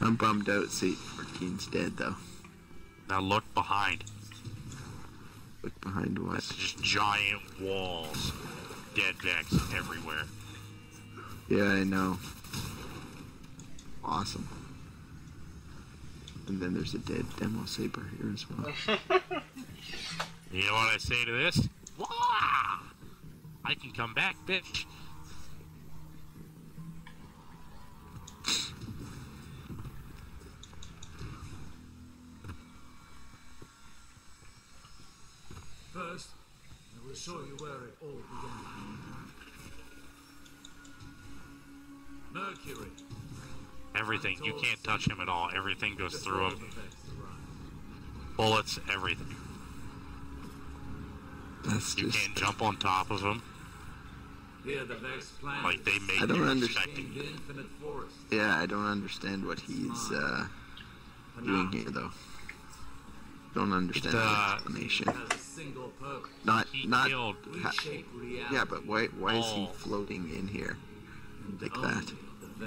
I'm bummed out Saint 14's dead though. Now look behind. Look behind what? That's just giant walls. Dead Vex everywhere. Yeah, I know. Awesome. And then there's a dead demo saber here as well. <laughs> You know what I say to this? Wah! I can come back, bitch. Show you where it all began. Mercury. Everything. You can't touch him at all. Everything goes through him. Bullets, everything. That's You can't jump on top of him. Here the Vex planet Like they made I don't you understand. expecting. the infinite forest. Yeah, I don't understand what he's uh, doing here though. Don't understand It's, the uh, explanation. Has a single purpose. Not, He not. killed reality. yeah, but why? Why is he floating in here like that?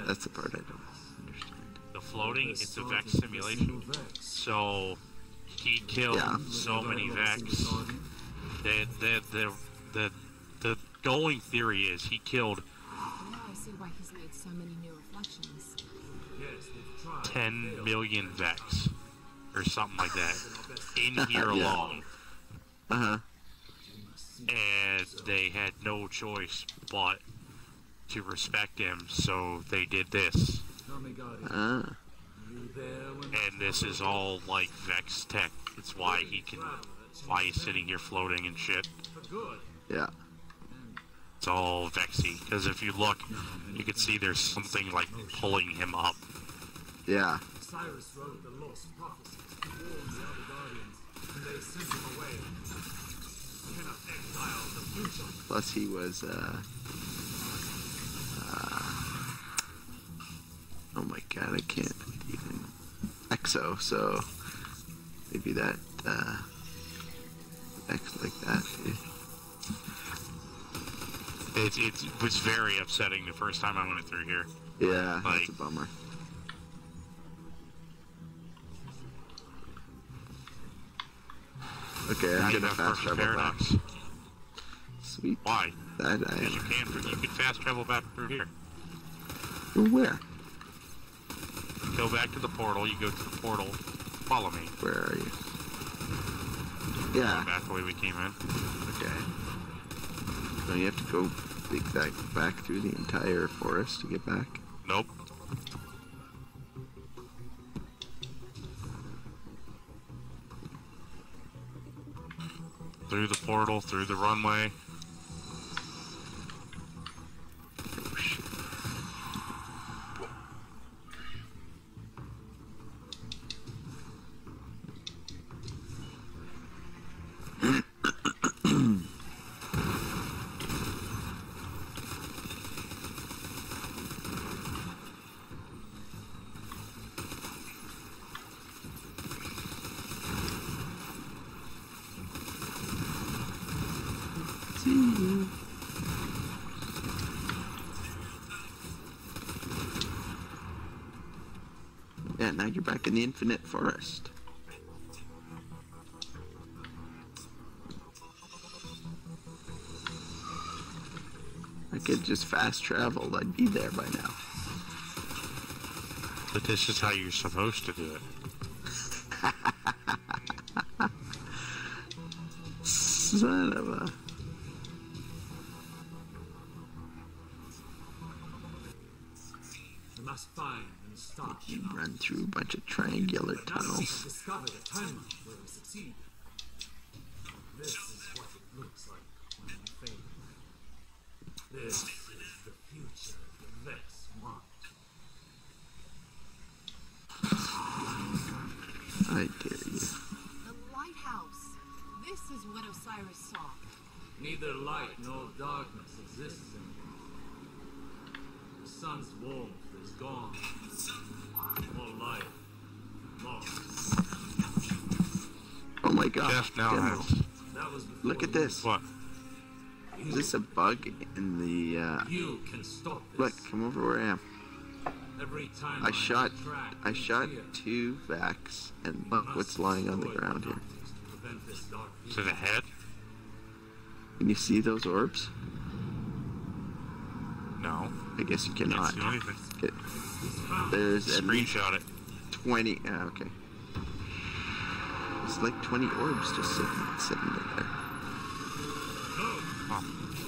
That's the part I don't understand. the floating. It's a Start Vex simulation. Vex. So he killed Yeah. so many Vex. Single. The the the the the going theory is he killed Now I see why he's made so many new reflections. Yes, tried. 10 million Vex or something like that <laughs> in here <laughs> Yeah. alone, Uh huh. and they had no choice but to respect him, so they did this. Tell me, Guardian, you there when And this is all like Vex tech. It's why he can, why he's sitting here floating and shit. good? Yeah. It's all Vexy. Because if you look, you can see there's something like pulling him up. Yeah. Osiris wrote the lost prophecies to warn the other Guardians, and they sent him away. Cannot exile the future. Plus he was. Uh, uh, oh my god, I can't even. Exo, so maybe that. Uh, X like that. It, it was very upsetting the first time I went through here. Yeah, Like- that's a bummer. Okay, I'm gonna fast travel back. Sweet. Why? That I Because you can, you can fast travel back through here. Where? Go back to the portal. You go to the portal. Follow me. Where are you? Yeah. back the way we came in. Okay. So you have to go big that back through the entire forest to get back. Nope. Through the portal, through the runway. Oh shit. See you. Yeah, now you're back in the infinite forest. I could just fast travel, I'd be there by now. But this is how you're supposed to do it. <laughs> Son of a. bunch of triangular But now seek to tunnels. discover the timeline where we succeed. This is what it looks like when we fail. This is the future the Vex want. I dare you. The lighthouse. This is what Osiris saw. Neither light nor darkness exists anymore. The sun's warmth is gone. More light. More. My god. Jeff now Demo. has That was before Look at this. what? Is this a bug in the, uh... You can stop this. Look, come over where I am. Every time I shot, track I shot here, two vacs, and look what's lying on the destroy ground here. darkness to prevent this dark To the head? Can you see those orbs? No. I guess you Can't cannot. see anything. Okay. There's at least Screenshot it. 20. Ah, okay. Like 20 orbs just sitting, sitting in there.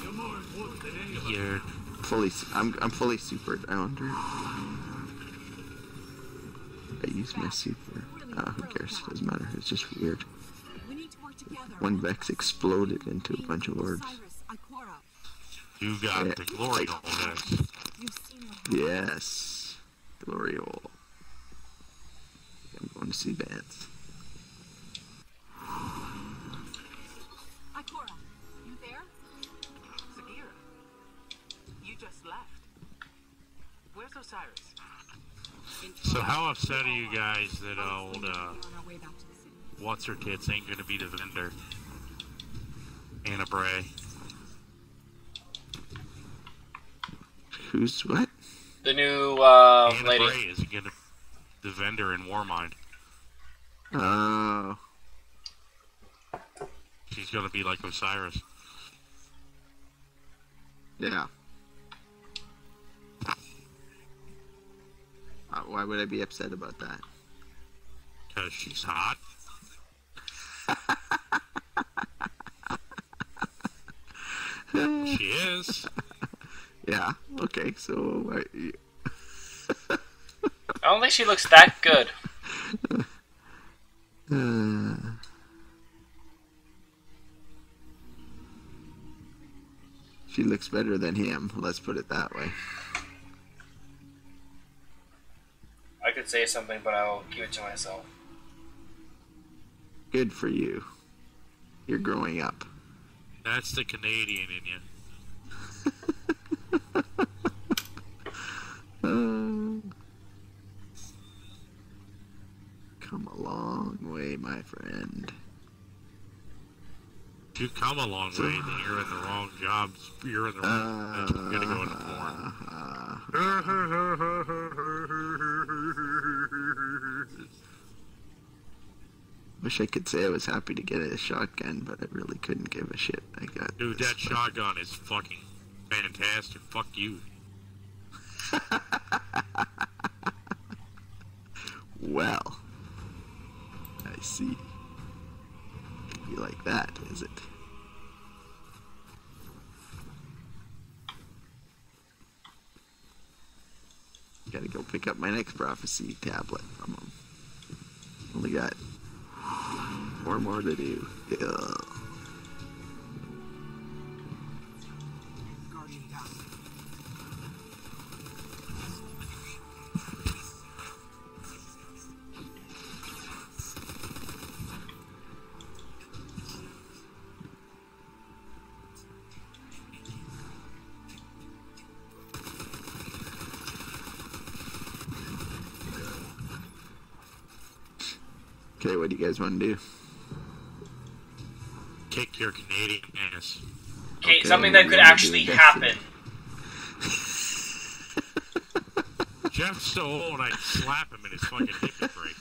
You're more important than anybody. Weird. Fully, I'm, I'm fully supered. I wonder. I use my super. Ah, who cares? It Doesn't matter. It's just weird. We need to work together. One Vex exploded into a bunch of orbs. You got Yeah. the glory hole next. you've seen what Yes. Glory hole. I'm going to see Vance. Osiris? So how upset are you guys that old uh, We're on our way back to the what's her tits ain't gonna be the vendor? Ana Bray. Who's what? The new uh, Ana lady. Bray is gonna the vendor in Warmind. Oh. She's gonna be like Osiris. Yeah. Why would I be upset about that? Cause she's hot. she is. Yeah. Okay. So I, I don't think she looks that good. uh, <sighs> she looks better than him. Let's put it that way. I could say something, but I'll keep it to myself. Good for you. You're growing up. That's the Canadian in you. Uh, <laughs> come a long way, my friend. You come a long way, then you're in the wrong jobs. You're in the wrong. Uh, that's gonna go into porn. <laughs> <laughs> Wish I could say I was happy to get a shotgun, but I really couldn't give a shit. I got Dude, that shotgun is fucking fantastic. Fuck you. <laughs> Well, I see. You like that, is it? Gotta go pick up my next prophecy tablet from him. Only got four more to do. Yeah. Guys want to do? Kick your Canadian ass. Okay, Okay, something that could actually happen. <laughs> Jeff's so old, I'd slap him in his fucking hip break.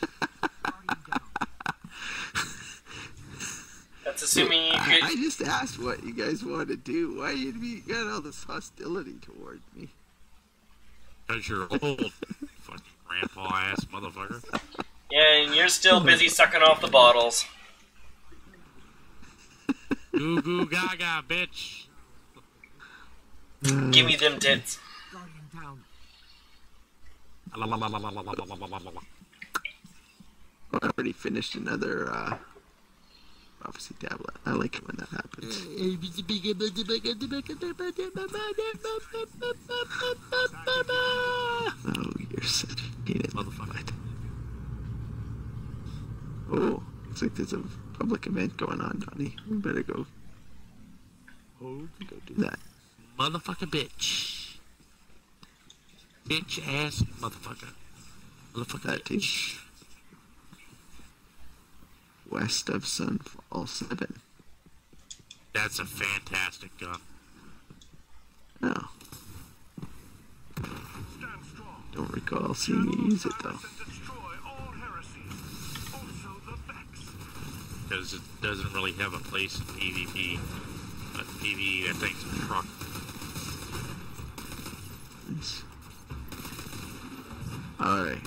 That's assuming you I, I just asked what you guys want to do. Why you be got all this hostility toward me? Cause you're old. <laughs> fucking grandpa ass motherfucker. Yeah, and you're still busy sucking off the bottles. Goo goo gaga, bitch. Give me them tits. Guardian down. I already finished another uh, prophecy tablet. I like it when that happens. Oh, you're such a peanut Motherfucker. Oh, looks like there's a public event going on, Donnie. We better go. Go do that. Motherfucker bitch. Bitch ass motherfucker. Motherfucker That bitch. west of Sunfall 7. That's a fantastic gun. Oh, don't recall seeing you use it though. And destroy all heresies. Also the Vex. Because it doesn't really have a place in PvP. But PvE, that thing's a truck. Alright.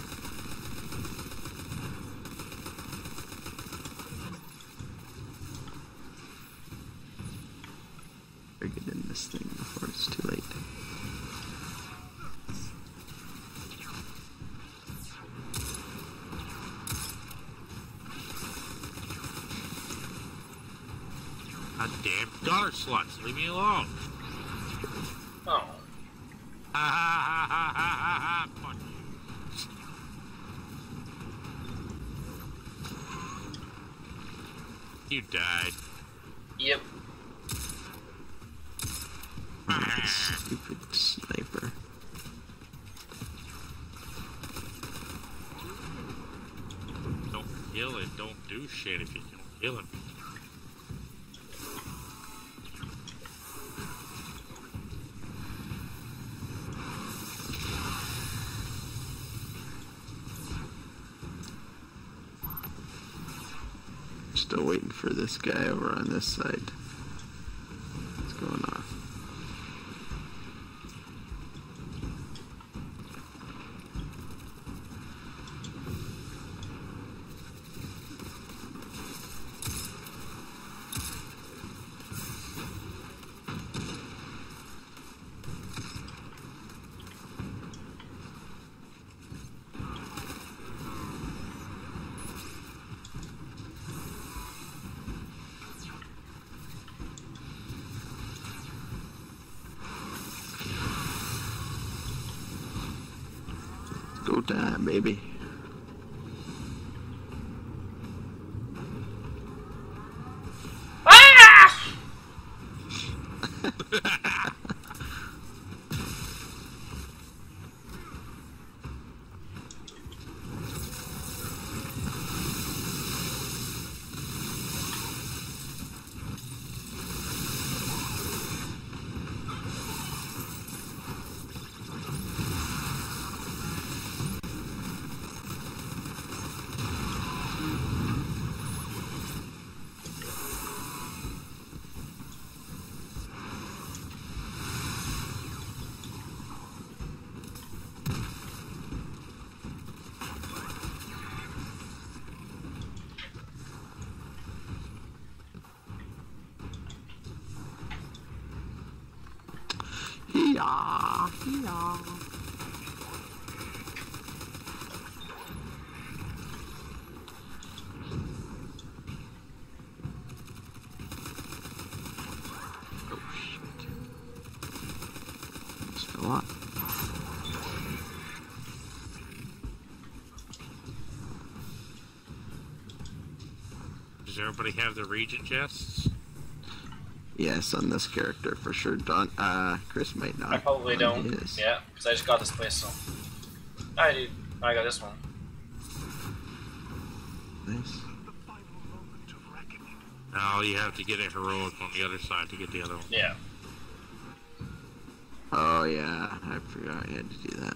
Better get in this thing before it's too late. God damn sluts. Leave me alone. Oh. Ha ha ha ha ha ha ha. Fuck you. You died. Yep. Stupid sniper. Don't kill it. Don't do shit if you don't kill him. Still waiting for this guy over on this side. What's going on? Time, baby. Off. Does everybody have the region chests? Yes, on this character for sure. Don, uh, Chris might not. I probably don't. his. Yeah, because I just got this place, so. I do. I got this one. Nice. The final moment of reckoning. No, you have to get a heroic on the other side to get the other one. Yeah. Oh yeah, I forgot I had to do that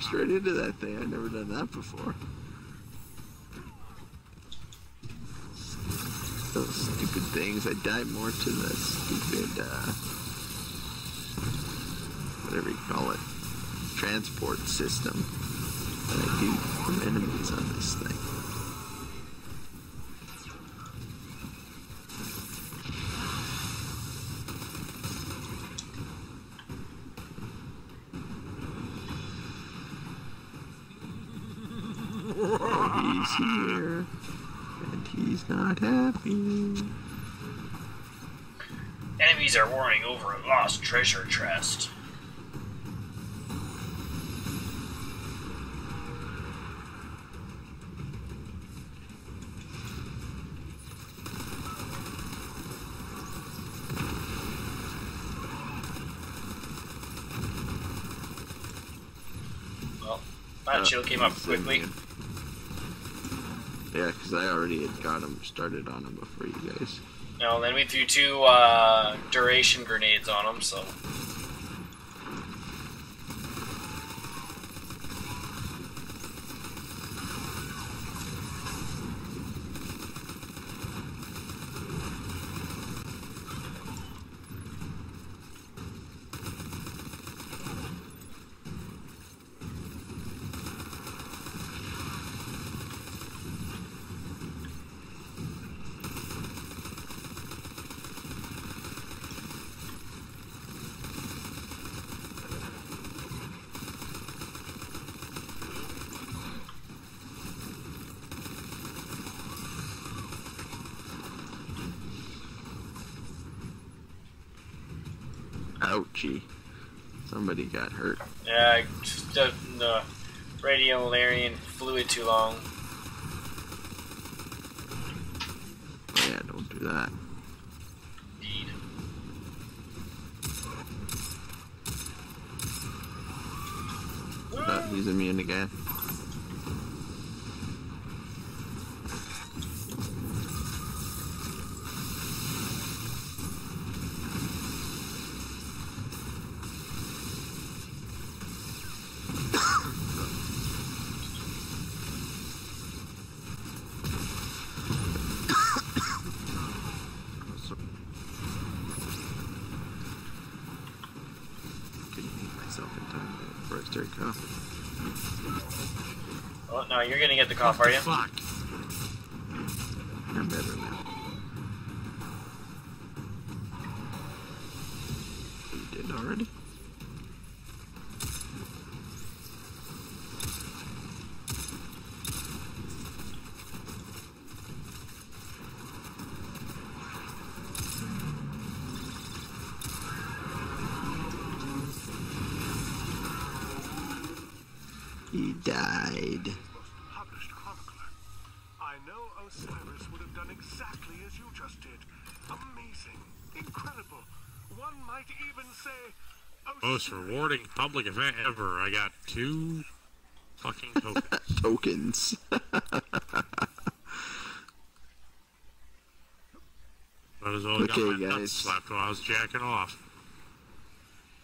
smashed right into that thing. I've never done that before. Those stupid things. I die more to the stupid, uh, whatever you call it, transport system than I do from enemies on this thing. he's here. And he's not happy. Enemies are warring over a lost treasure chest. Well, that Uh, shield came up he's quickly. Yeah, because I already had got him started on him before you guys. No, then we threw two uh, duration grenades on him, so. Ouchie. Somebody got hurt. Yeah, just the, the radiolarian fluid too long. Yeah, don't do that. Indeed. Uh, he's immune again. So- Couldn't eat myself in time before I start coughing. Oh, cough, are you? Fuck. I'm better now. You did already? He died. Published chronicler. I know Osiris would have done exactly as you just did. Amazing. Incredible. One might even say. Most rewarding public event ever. I got two fucking <laughs> tokens. Tokens. <laughs> Might as well got Okay, my nuts guys. slapped while I was jacking off.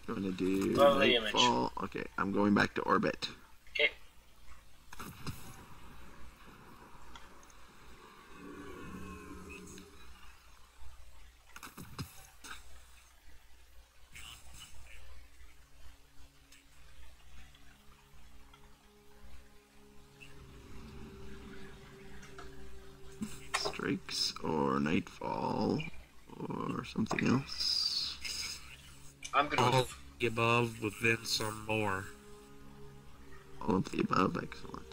I'm gonna do Lovely image. Okay, I'm going back to orbit. Okay. Strikes or Nightfall or something else. I'm gonna. All of the above with then some more. All of the above, excellent.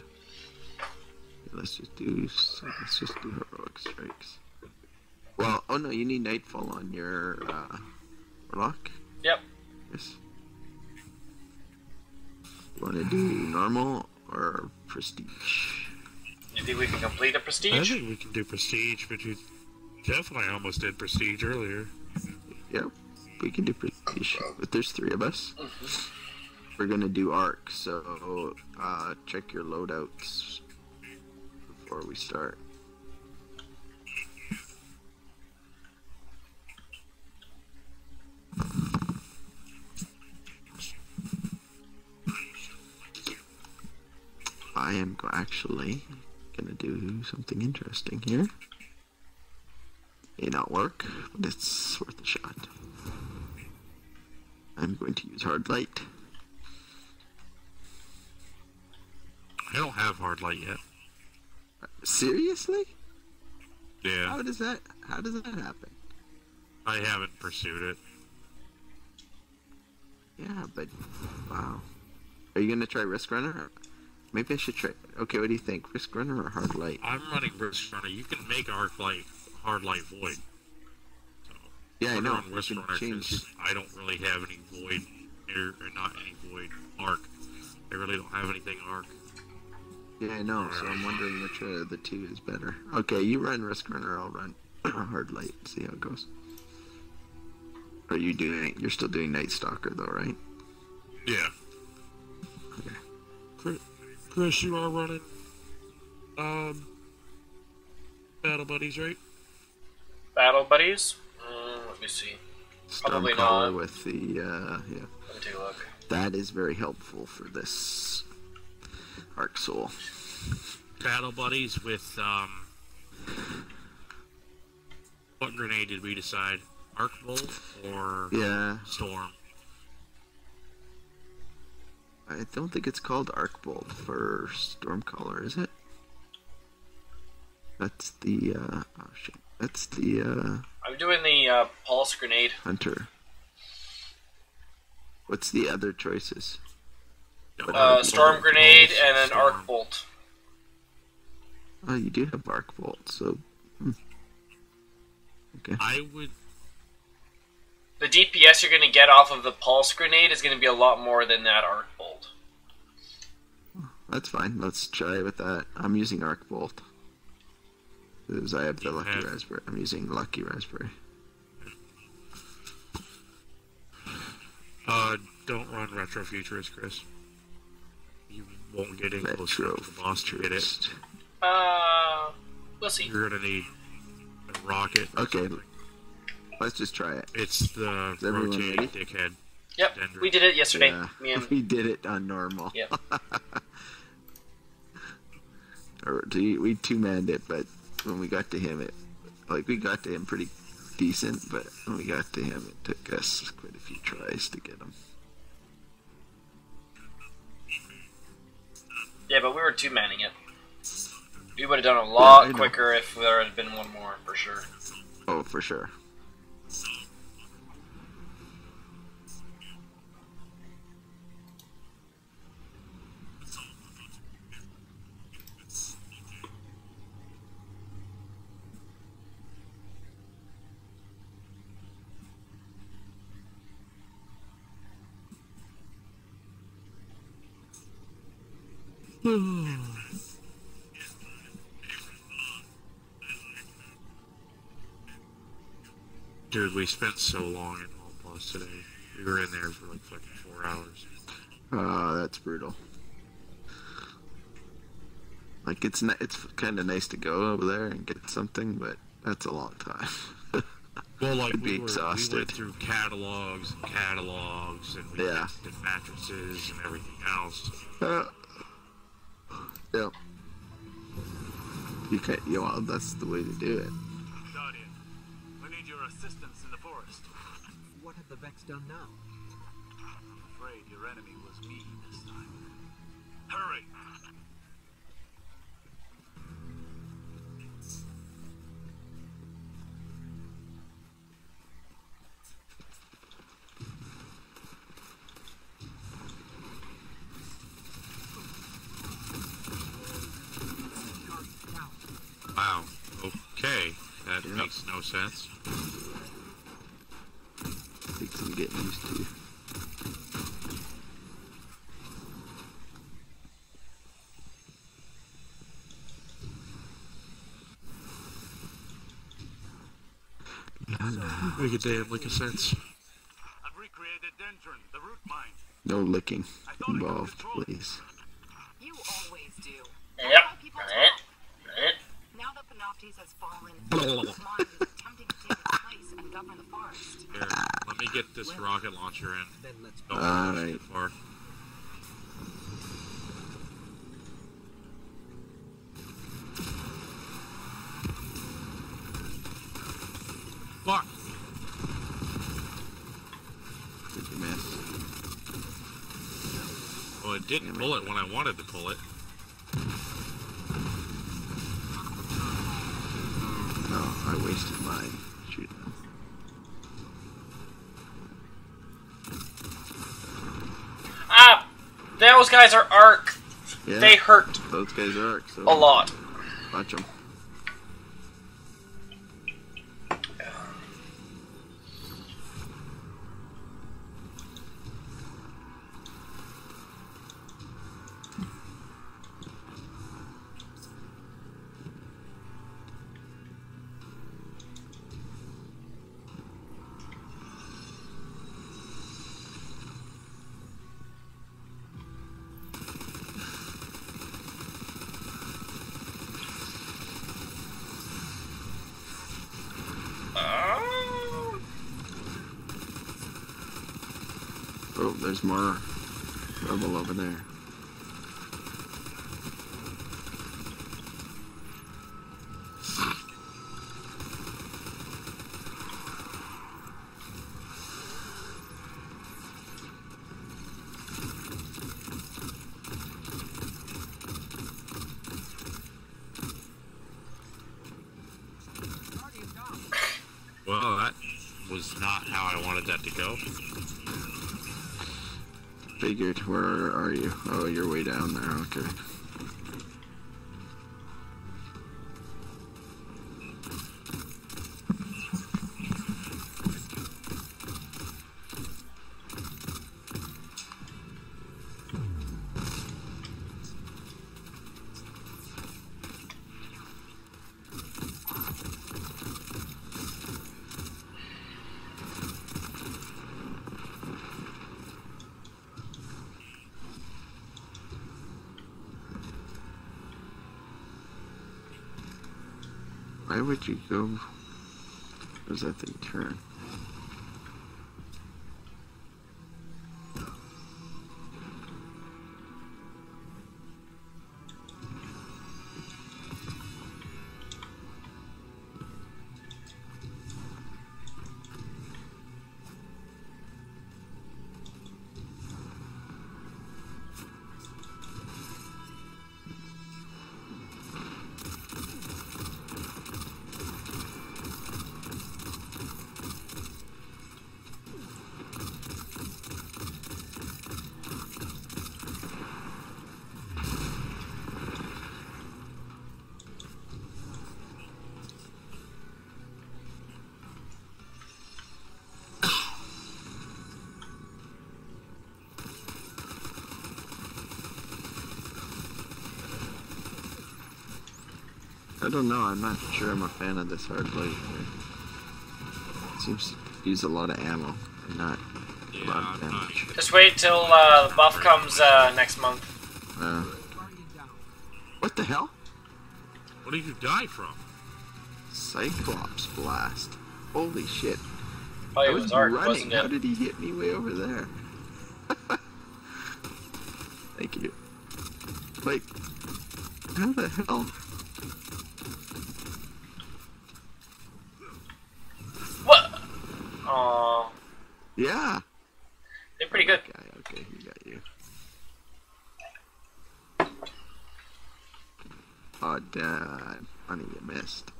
Okay, let's just do. Let's just do heroic strikes. Well, oh no, you need Nightfall on your uh, Warlock. Yep. Yes. You want to do normal or prestige? You think we can complete a I prestige? I think we can do prestige, but you definitely almost did prestige earlier. Yep, we can do prestige. But there's three of us. We're gonna do arc, so uh, check your loadouts before we start. I am actually gonna do something interesting here. May not work, but it's worth a shot. I'm going to use hard light. I don't have hard light yet. Seriously? Yeah, How does that? How does that happen? I haven't pursued it. Yeah, but wow. Are you gonna try Risk Runner? maybe I should try. Okay, what do you think? Risk runner or hard light? I'm running Risk Runner. You can make Hard Light Hard Light Void. So, Yeah, I know. her on Risk You can Runner change 'cause I don't really have any Void, or, or not any Void Arc. I really don't have anything Arc. Yeah, I know. So I'm wondering which of the two is better. Okay, you run risk runner. I'll run <clears throat> hard light. See how it goes. Are you doing? You're still doing night stalker though, right? Yeah. Okay. Chris, Chris, you are running um Battle Buddies, right? Battle buddies? Let me see. Probably Stormcaller not. with the uh, yeah. Let me take a look. That is very helpful for this Arc Soul. Battle Buddies with um. What grenade did we decide? Arc Bolt or Yeah, Storm? I don't think it's called Arc Bolt for Stormcaller, is it? That's the uh, oh shit. That's the uh, I'm uh, pulse grenade. hunter. What's the other choices? What Uh, storm Bolt? grenade and an Storm. arc bolt. Oh, you do have Arc Bolt, so. hmm. Okay. I would. The DPS you're going to get off of the pulse grenade is going to be a lot more than that arc bolt. That's fine. Let's try with that. I'm using Arc Bolt. Because I have the Lucky have- Raspberry. I'm using Lucky Raspberry. Uh, don't run Retro Futurist, Chris. You won't get in close Retro enough to the boss to get it. Futurist. Uh, we'll see. You're gonna need a rocket. or Okay. something. Let's just try it. It's the Is everyone rotating ready? dickhead. Yep, Dendron. we did it yesterday. Yeah. Me and <laughs> we did it on normal. Yep. <laughs> Or we two manned it, but when we got to him, it like we got to him pretty decent, but when we got to him, it took us quite a few tries to get him. yeah, but we were two manning it. We would have done a lot know. quicker if there had been one more for sure. Oh, for sure. Dude, we spent so long in Hall Plus today. We were in there for like fucking four hours. Oh, that's brutal. Like it's it's kind of nice to go over there and get something, but that's a long time. <laughs> Well, like I'd be we, were, we exhausted. went through catalogs and catalogs, and we Yeah. mattresses and everything else. Uh, yeah. You can't. you know, that's the way to do it. Guardian, we need your assistance in the forest. What have the Vex done now? I'm afraid your enemy was me this time. Hurry! Makes no sense. Takes some getting used to. La la. Make a damn lick of sense. I've recreated Dendron, the root mind. No licking involved, please. You always do. Yep. Why people Eh, talk? eh. Now that Panoptes has fallen, Mon is attempting to take its place and <laughs> govern the forest. Here, let me get this rocket launcher in. Then let's Don't All push too right. far. Fuck! Did you miss? Well, it didn't pull it when I wanted to pull it. No, I wasted mine. Shoot. Ah! Those guys are arc! Yeah, They hurt those guys are orcs. So a lot. Watch them. Oh. Oh, there's more rubble over there. Well, that was not how I wanted that to go. Figured. Where are you? Oh, you're way down there. Okay. Would you go? Does that thing turn? I don't know. I'm not sure I'm a fan of this hard blade. It seems to use a lot of ammo and not a lot of I'm damage. Just wait till uh, the buff comes uh, next month. Uh, what the hell? What did you die from? Cyclops blast. Holy shit. Oh, I was was Arc, running. wasn't How did he hit me way over there? <laughs> Thank you. Like, how the hell? What? Aw, Yeah. they're pretty good. Guy, okay, he got you. Oh, damn. Funny you missed.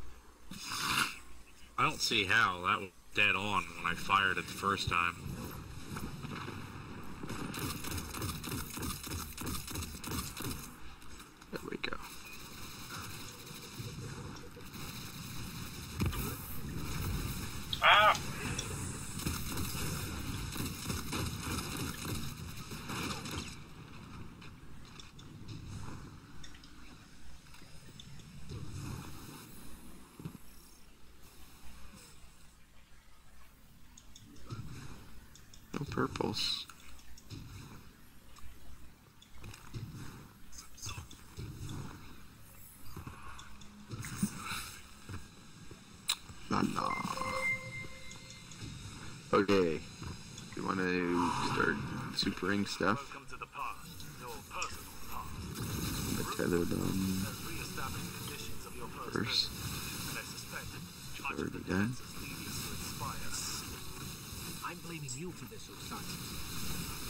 I don't see how. That was dead on when I fired it the first time. There we go. Ah, No purples. Nah, nah. Okay. You want to start supering stuff? Welcome the past, your personal past. The tethered um Has reestablished conditions of your personal first. and I suspect much of Already the done. defenses lead you to inspire. I'm blaming you for this, Osiris.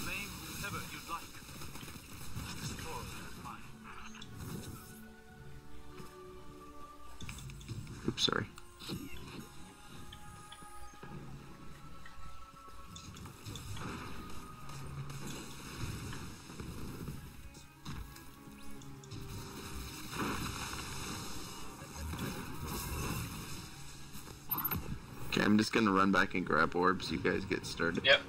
Blame whoever you'd like. The story is mine. Oops, sorry. Just gonna run back and grab orbs. You guys get started. Yep.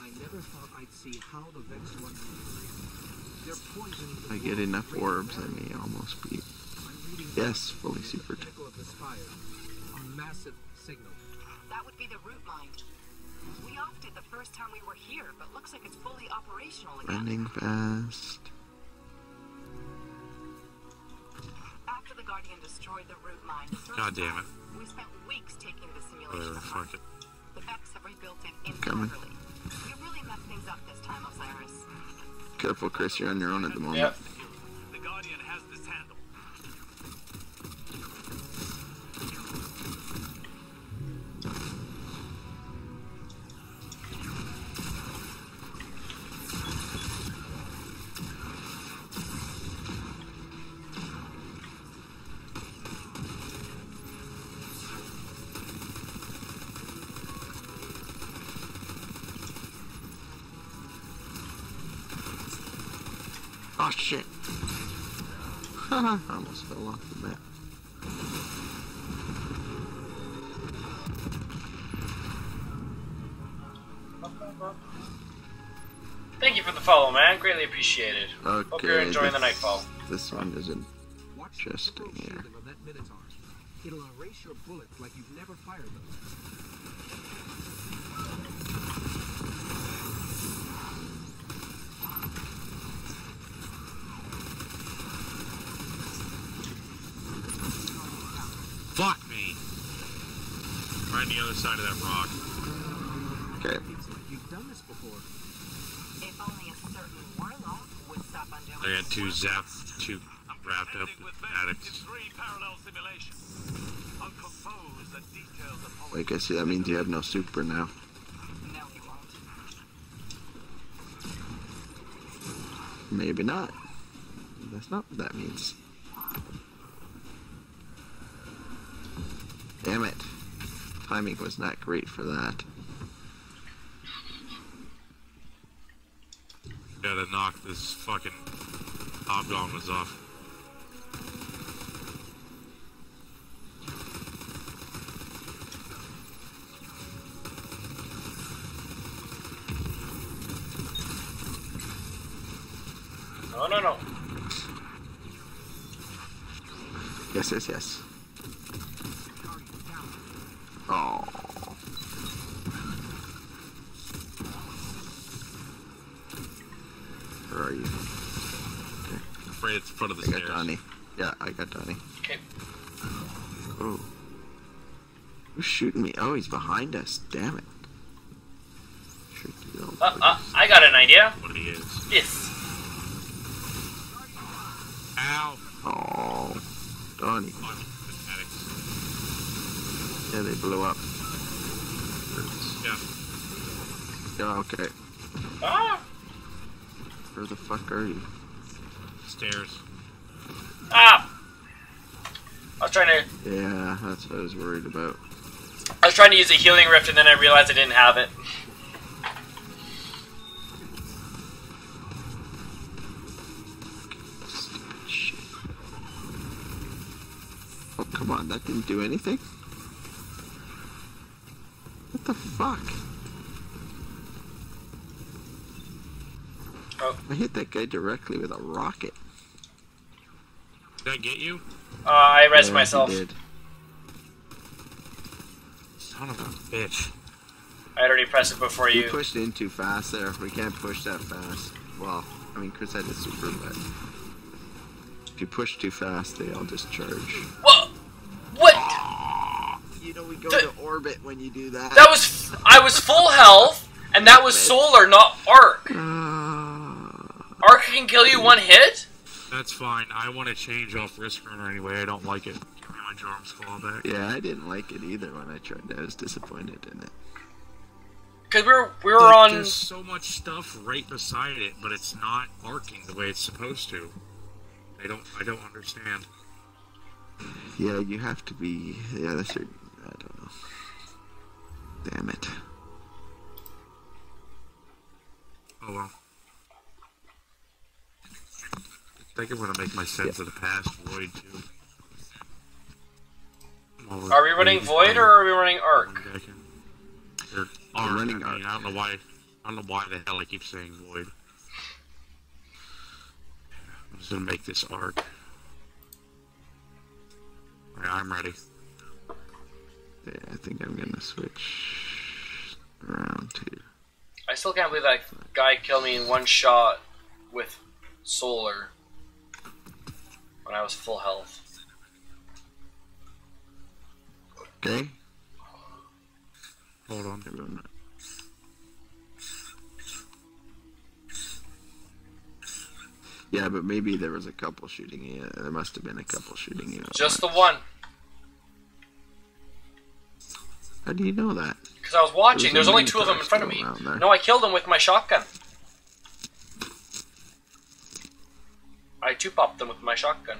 I never thought I'd see how the Vex run. They're poisoning the I get enough orbs, I radioactivity. may almost beat. Yes, fully super. pinnacle of this fire. A massive signal. That would be the root mind. We offed it the first time we were here, but looks like it's fully operational again. Running fast. Destroyed the root mind, God damn it. we spent weeks taking the simulation Whatever, fuck it. The Vex have rebuilt it Coming. entirely. You really messed things up this time, Osiris. Careful, Chris. You're on your own at the moment. Yep. The Guardian has this handle. Oh shit. I almost fell off the map. Thank you for the follow, man. Greatly appreciated. Okay. Hope you're enjoying the this- nightfall. This one isn't. Just in here. shielding of that Minotaur. It'll erase your bullets like you've never fired them. Fuck me. Right on the other side of that rock. Okay. It's like you've done this before. If only a certain warlock would stop undoing I got his two work. zap, two wrapped up addicts. three parallel simulations. Uncomposed and detailed apologies. Like I see, that means you have no super now. No, he won't. Maybe not. That's not what that means. Damn it. Timing was not great for that. Gotta knock this fucking hobgoblins off. No, no, no. Yes, yes, yes. Guardian down. Oh. Where are you? Right at the front of the I got stairs. Donnie. Yeah, I got Donnie. Okay. Oh. Who's he's behind us. Damn it. Uh, uh, I got an idea. What he is. This. Ow! Oh. Donnie. Fuck. Addicts. Yeah, they blew up. Yeah. Yeah, okay. Ah! Where the fuck are you? Stairs. Ah! I was trying to. Yeah, that's what I was worried about. I was trying to use a healing rift, and then I realized I didn't have it. Oh, come on, that didn't do anything? What the fuck? Oh. I hit that guy directly with a rocket. Did I get you? Uh, I rest Yeah, he myself. did. Son of a bitch. I had already pressed it before You you. pushed in too fast there. We can't push that fast. Well, I mean, Chris had a super, but if you push too fast, they all just charge. What? What? You know, we go The- to orbit when you do that. That was. I was full health, and that was solar, not arc. Uh, Arc can kill you one hit? That's fine. I want to change off Risk Runner anyway. I don't like it. Give me my Jorm's Claw back. yeah, I didn't like it either when I tried. I was disappointed in it. Because we were, we were Like, on. There's so much stuff right beside it, but it's not arcing the way it's supposed to. I don't. I don't understand. Yeah, you have to be. Yeah, that's your. I don't know. Damn it. Oh well. I think I'm gonna make my Sins of the Past void too. While Are we running Void or are we running Arc? one second. Or Arc, running I mean, Arc. I don't know why. I don't know why the hell I keep saying Void. I'm just gonna make this Arc. Alright, I'm ready. Yeah, I think I'm gonna switch around to. I still can't believe that guy killed me in one shot with solar when I was full health. Okay. Hold on. Everyone. Yeah, but maybe there was a couple shooting you. There must have been a couple shooting you. Just the one. How do you know that? Because I was watching. There's There's only two of them in front of me. still around there. No, I killed them with my shotgun. I two popped them with my shotgun.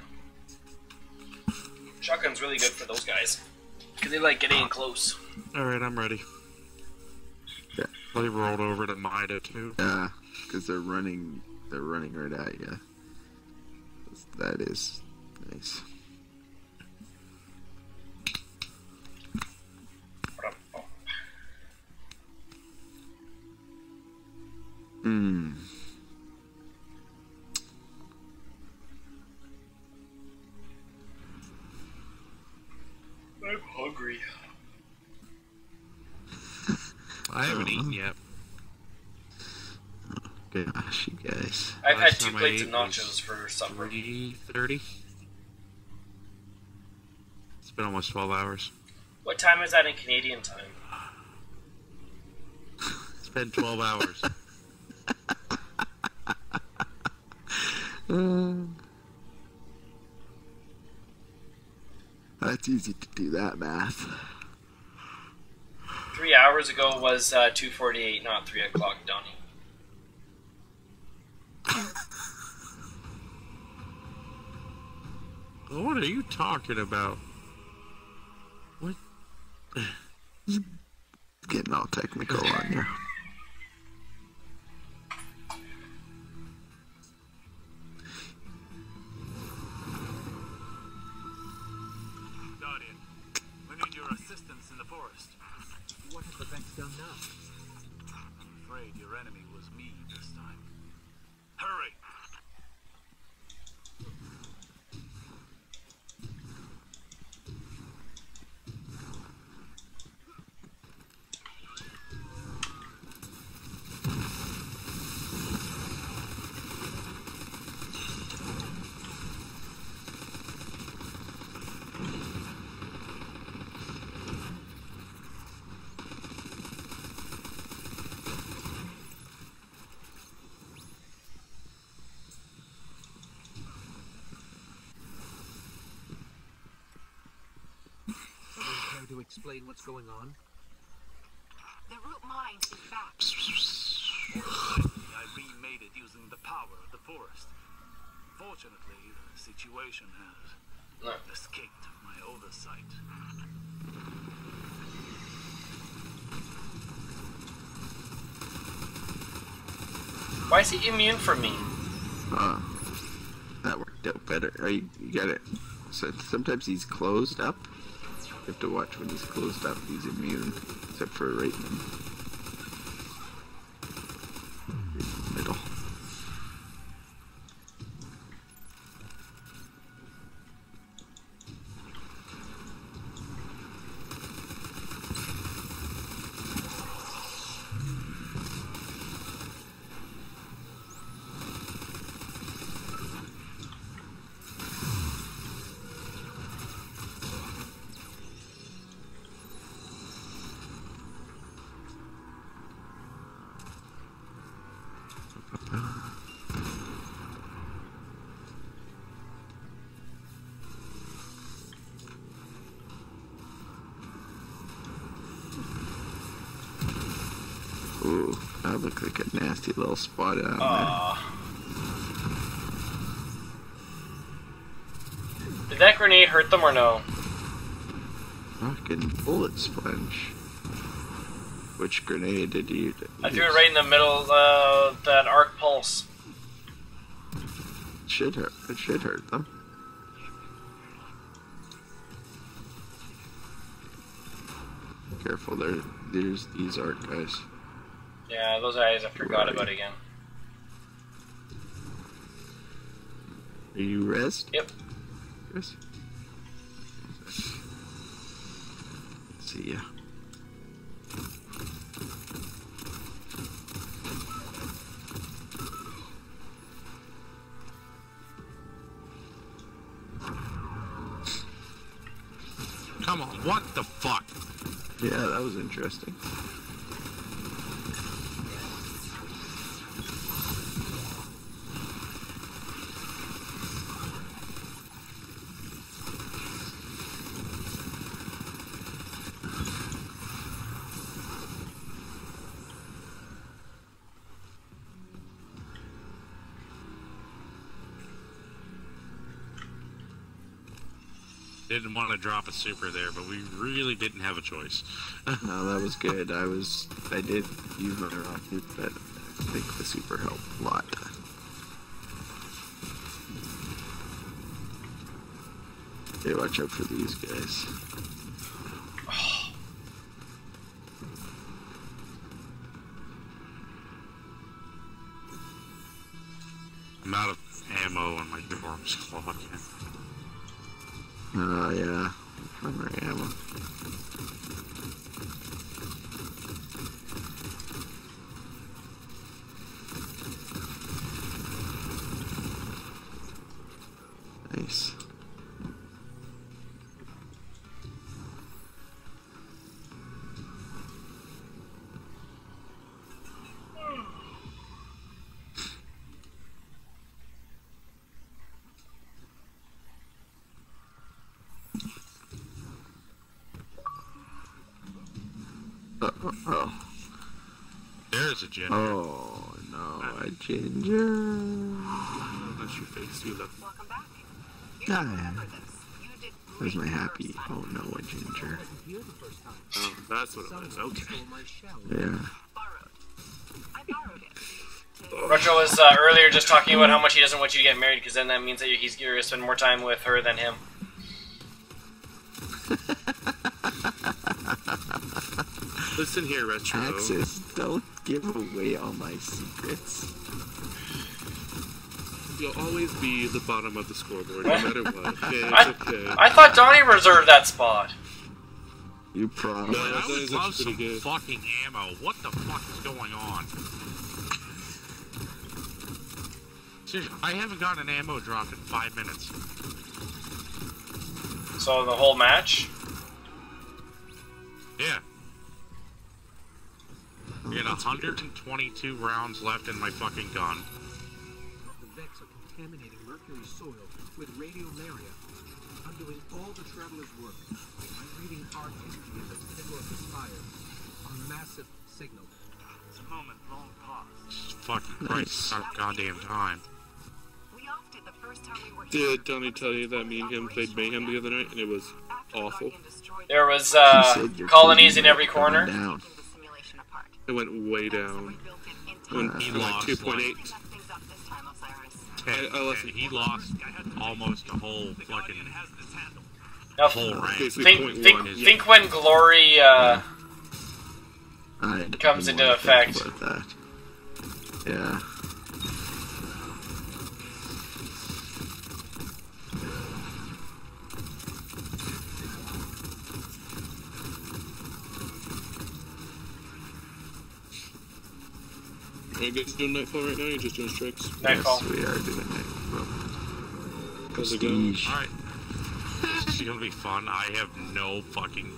Shotgun's really good for those guys. Because they like getting in close. Alright, I'm ready. Yeah. They rolled over to Mida too. Yeah, because they're running. They're running right at you. That is nice. Hmm. I haven't eaten yet. Gosh, you guys. I've had two plates of nachos for supper. Three thirty. It's been almost twelve hours. What time is that in Canadian time? <laughs> It's been twelve hours. Uh, <laughs> <sighs> that's easy to do that math. Three hours ago was uh, 2.48, not 3 o'clock, Donnie. what are you talking about? What? <sighs> Getting all technical on you. Explain what's going on? The root mind is back. I remade it using the power of the forest. Fortunately, the situation has escaped my oversight. Why is he immune from me? Uh, that worked out better. Are you, you got it. So sometimes he's closed up. You have to watch when he's closed up. He's immune, except for right in the middle. Ooh, that looked like a nasty little spot out there. Did that grenade hurt them or no? Fucking bullet sponge. Which grenade did you? use? I threw it right in the middle of uh, that arc pulse. It should hurt. It should hurt them. Careful, there. There's these arc guys. Yeah, those eyes I forgot Right. about again. Are you rest? Yep. Chris? See ya. Come on, what the fuck? Yeah, that was interesting. Didn't want to drop a super there, but we really didn't have a choice. <laughs> No, that was good. I was, I did use my rocket, but I think the super helped a lot. Hey, watch out for these guys. No. A ginger. That's your face. You look. Welcome back. You Ah, should yeah. remember this. You did Where's my happy? Oh, no, a ginger. Here the first time. Oh, that's what it was. Okay. stole my shell. Yeah. Borrowed. I borrowed it. To- Retro was uh, earlier just talking about how much he doesn't want you to get married because then that means that he's going to spend more time with her than him. Listen here, Retro. Axis, don't give away all my secrets. You'll always be the bottom of the scoreboard, no matter what. <laughs> Okay, I- it's okay. I thought Donnie reserved that spot. You promise. No, I would love some good. fucking ammo. What the fuck is going on? Seriously, I haven't gotten an ammo drop in five minutes. So the whole match. Yeah. I got 122 rounds left in my fucking gun. The Vex contaminating Mercury soil with radiolaria. I'm doing all the traveler's work. I'm reading art history at the pinnacle of this fire. A massive signal. It's a moment long pause. Just fucking Christ, Nice. it's goddamn time. We offed it the first time we were here. Did Donnie tell you that me and him played Mayhem the other night and it was awful? There was uh, colonies in every corner. Down. taking the simulation apart. it went way down. it Went time. He like 2.8. 10. Listen, he lost almost a whole fucking a whole rank. Think, think, think when glory uh, comes into effect. Yeah. Are you guys doing Nightfall right now or you just doing strikes? Nightfall. Yes, we are doing it. Well, How's it going? Alright. This is gonna be fun. I have no fucking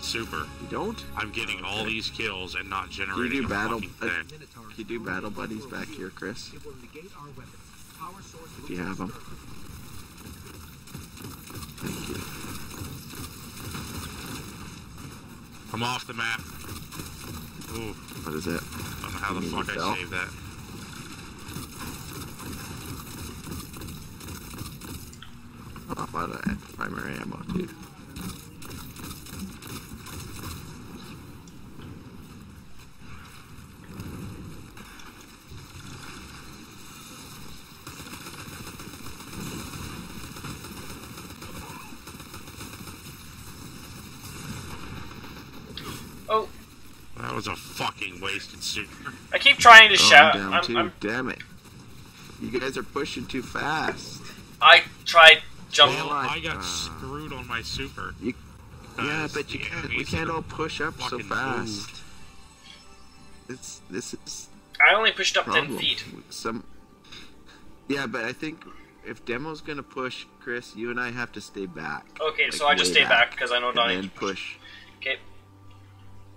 super. You don't? I'm getting all these kills and not Do you do a battle? fucking Uh, thing. Minotaurs. you do battle buddies back here, Chris? It will negate our weapons. Power source If you have 'em. Thank you. I'm off the map. Ooh, What is it? I don't know how the fuck I saved that. Oh, I'm primary ammo, too. Was a fucking wasted super. I keep trying to Oh, shout. I'm I'm. I'm, Damn it. You guys are pushing too fast. I tried jumping. Well, I got uh, screwed on my super. You, yeah, but you can't. We can't all push up so fast. moved. It's this is I only pushed up problem. ten feet. Some. Yeah, but I think if demo's gonna push, Chris, you and I have to stay back. Okay, Like, so I just stay back because I know and Donnie then can push. push. Okay.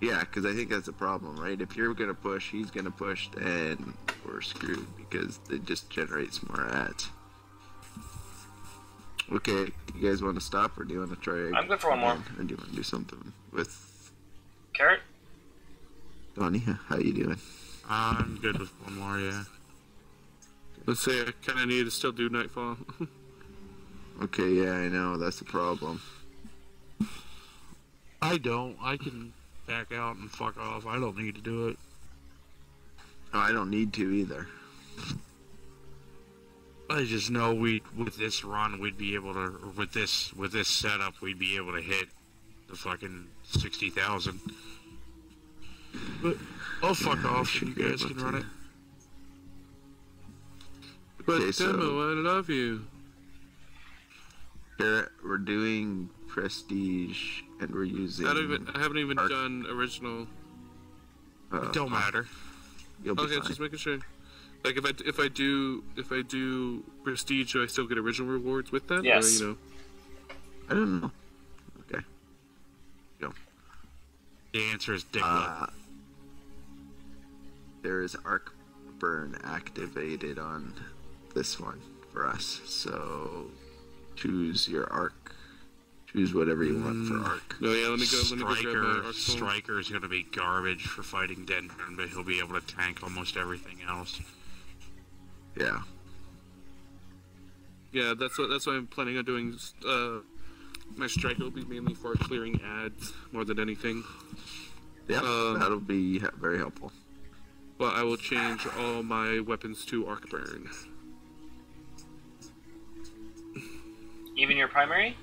Yeah, because I think that's a problem, right? If you're gonna push, he's gonna push, then we're screwed because it just generates more ads. Okay, you guys want to stop or do you want to try? I'm good for one more. again? Or do you want to do something with Carrot. Donnie? <laughs> How you doing? I'm good with one more, yeah. Let's say I kind of need to still do Nightfall. <laughs> Okay, yeah, I know that's the problem. I don't. I can back out and fuck off. I don't need to do it. I don't need to either. I just know we with this run we'd be able to with this with this setup we'd be able to hit the fucking sixty thousand. But I'll fuck off should and you guys can run to. it. but Okay, so- I love you. Garrett, we're doing prestige and we're using. I, don't even, I haven't even Arc. done original. uh, It don't matter. You'll be Okay, fine. just making sure. Like if I if I do if I do prestige, do I still get original rewards with that? Yes. Or, you know. I don't know. Okay. Go. The answer is dick Uh, there is arc burn activated on this one for us. So choose your arc. Choose whatever you want for arc. No, yeah. Let me go. Let me go grab Striker, my arc soul. Striker is going to be garbage for fighting Dendron, but he'll be able to tank almost everything else. Yeah. Yeah, that's what that's what I'm planning on doing. Uh, my striker will be mainly for clearing ads more than anything. Yeah. Um, that'll be very helpful. But I will change all my weapons to arc burn. Even your primary?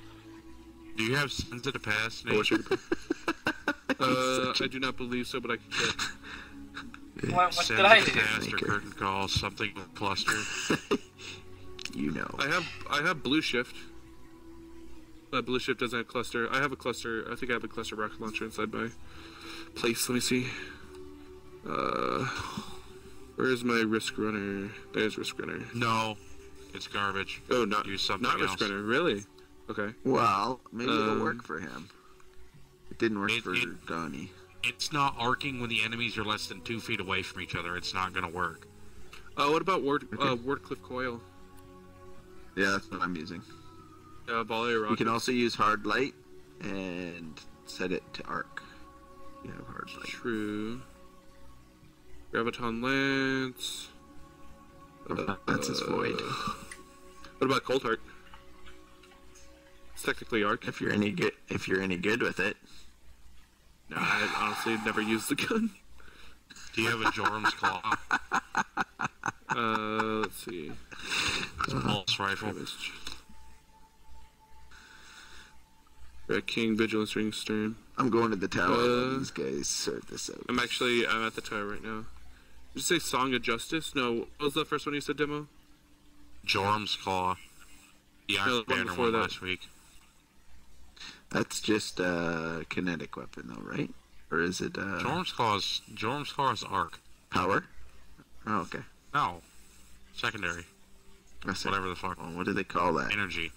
Do you have Sins of the Past, I Nate? wish <laughs> Uh, I do not believe so, but I can check. What, what did I do? Past or Maker. Curtain Call, something with cluster. <laughs> You know. I have I have blue shift. Uh, blue shift doesn't have cluster. I have a cluster. I think I have a cluster rocket launcher inside my place. Let me see. Uh, where is my risk runner? There's risk runner. No, it's garbage. Oh, not Use something not else. risk runner. Really? Okay. Well, maybe it'll Um, work for him. It didn't work It- for it- Donnie. It's not arcing when the enemies are less than two feet away from each other. It's not going to work. Uh, what about Ward Okay. uh, Wardcliff coil? Yeah, that's what I'm using. Uh, volley You can also use hard light and set it to arc. You have hard light. True. Graviton lance. That's his void. What about Cold Heart? It's technically arc. If you're any good, if you're any good with it, No, I honestly never used the gun. Do you have a Jorm's Claw? Uh, let's see. Pulse rifle. Damage. Red King, Vigilance Wing, Stern. I'm going to the tower. while Uh, these guys sort this out. I'm actually I'm at the tower right now. Did you say Song of Justice? No. What was the first one you said, demo? Jorm's Claw. The No, Iron the one Banner before one that. last week. That's just a kinetic weapon, though, right? Or is it uh, Jorm's Claw is Jorm's Claw is arc. power? Oh, okay. No, secondary. That's it. Whatever the fuck. Oh, what do they call that? Energy.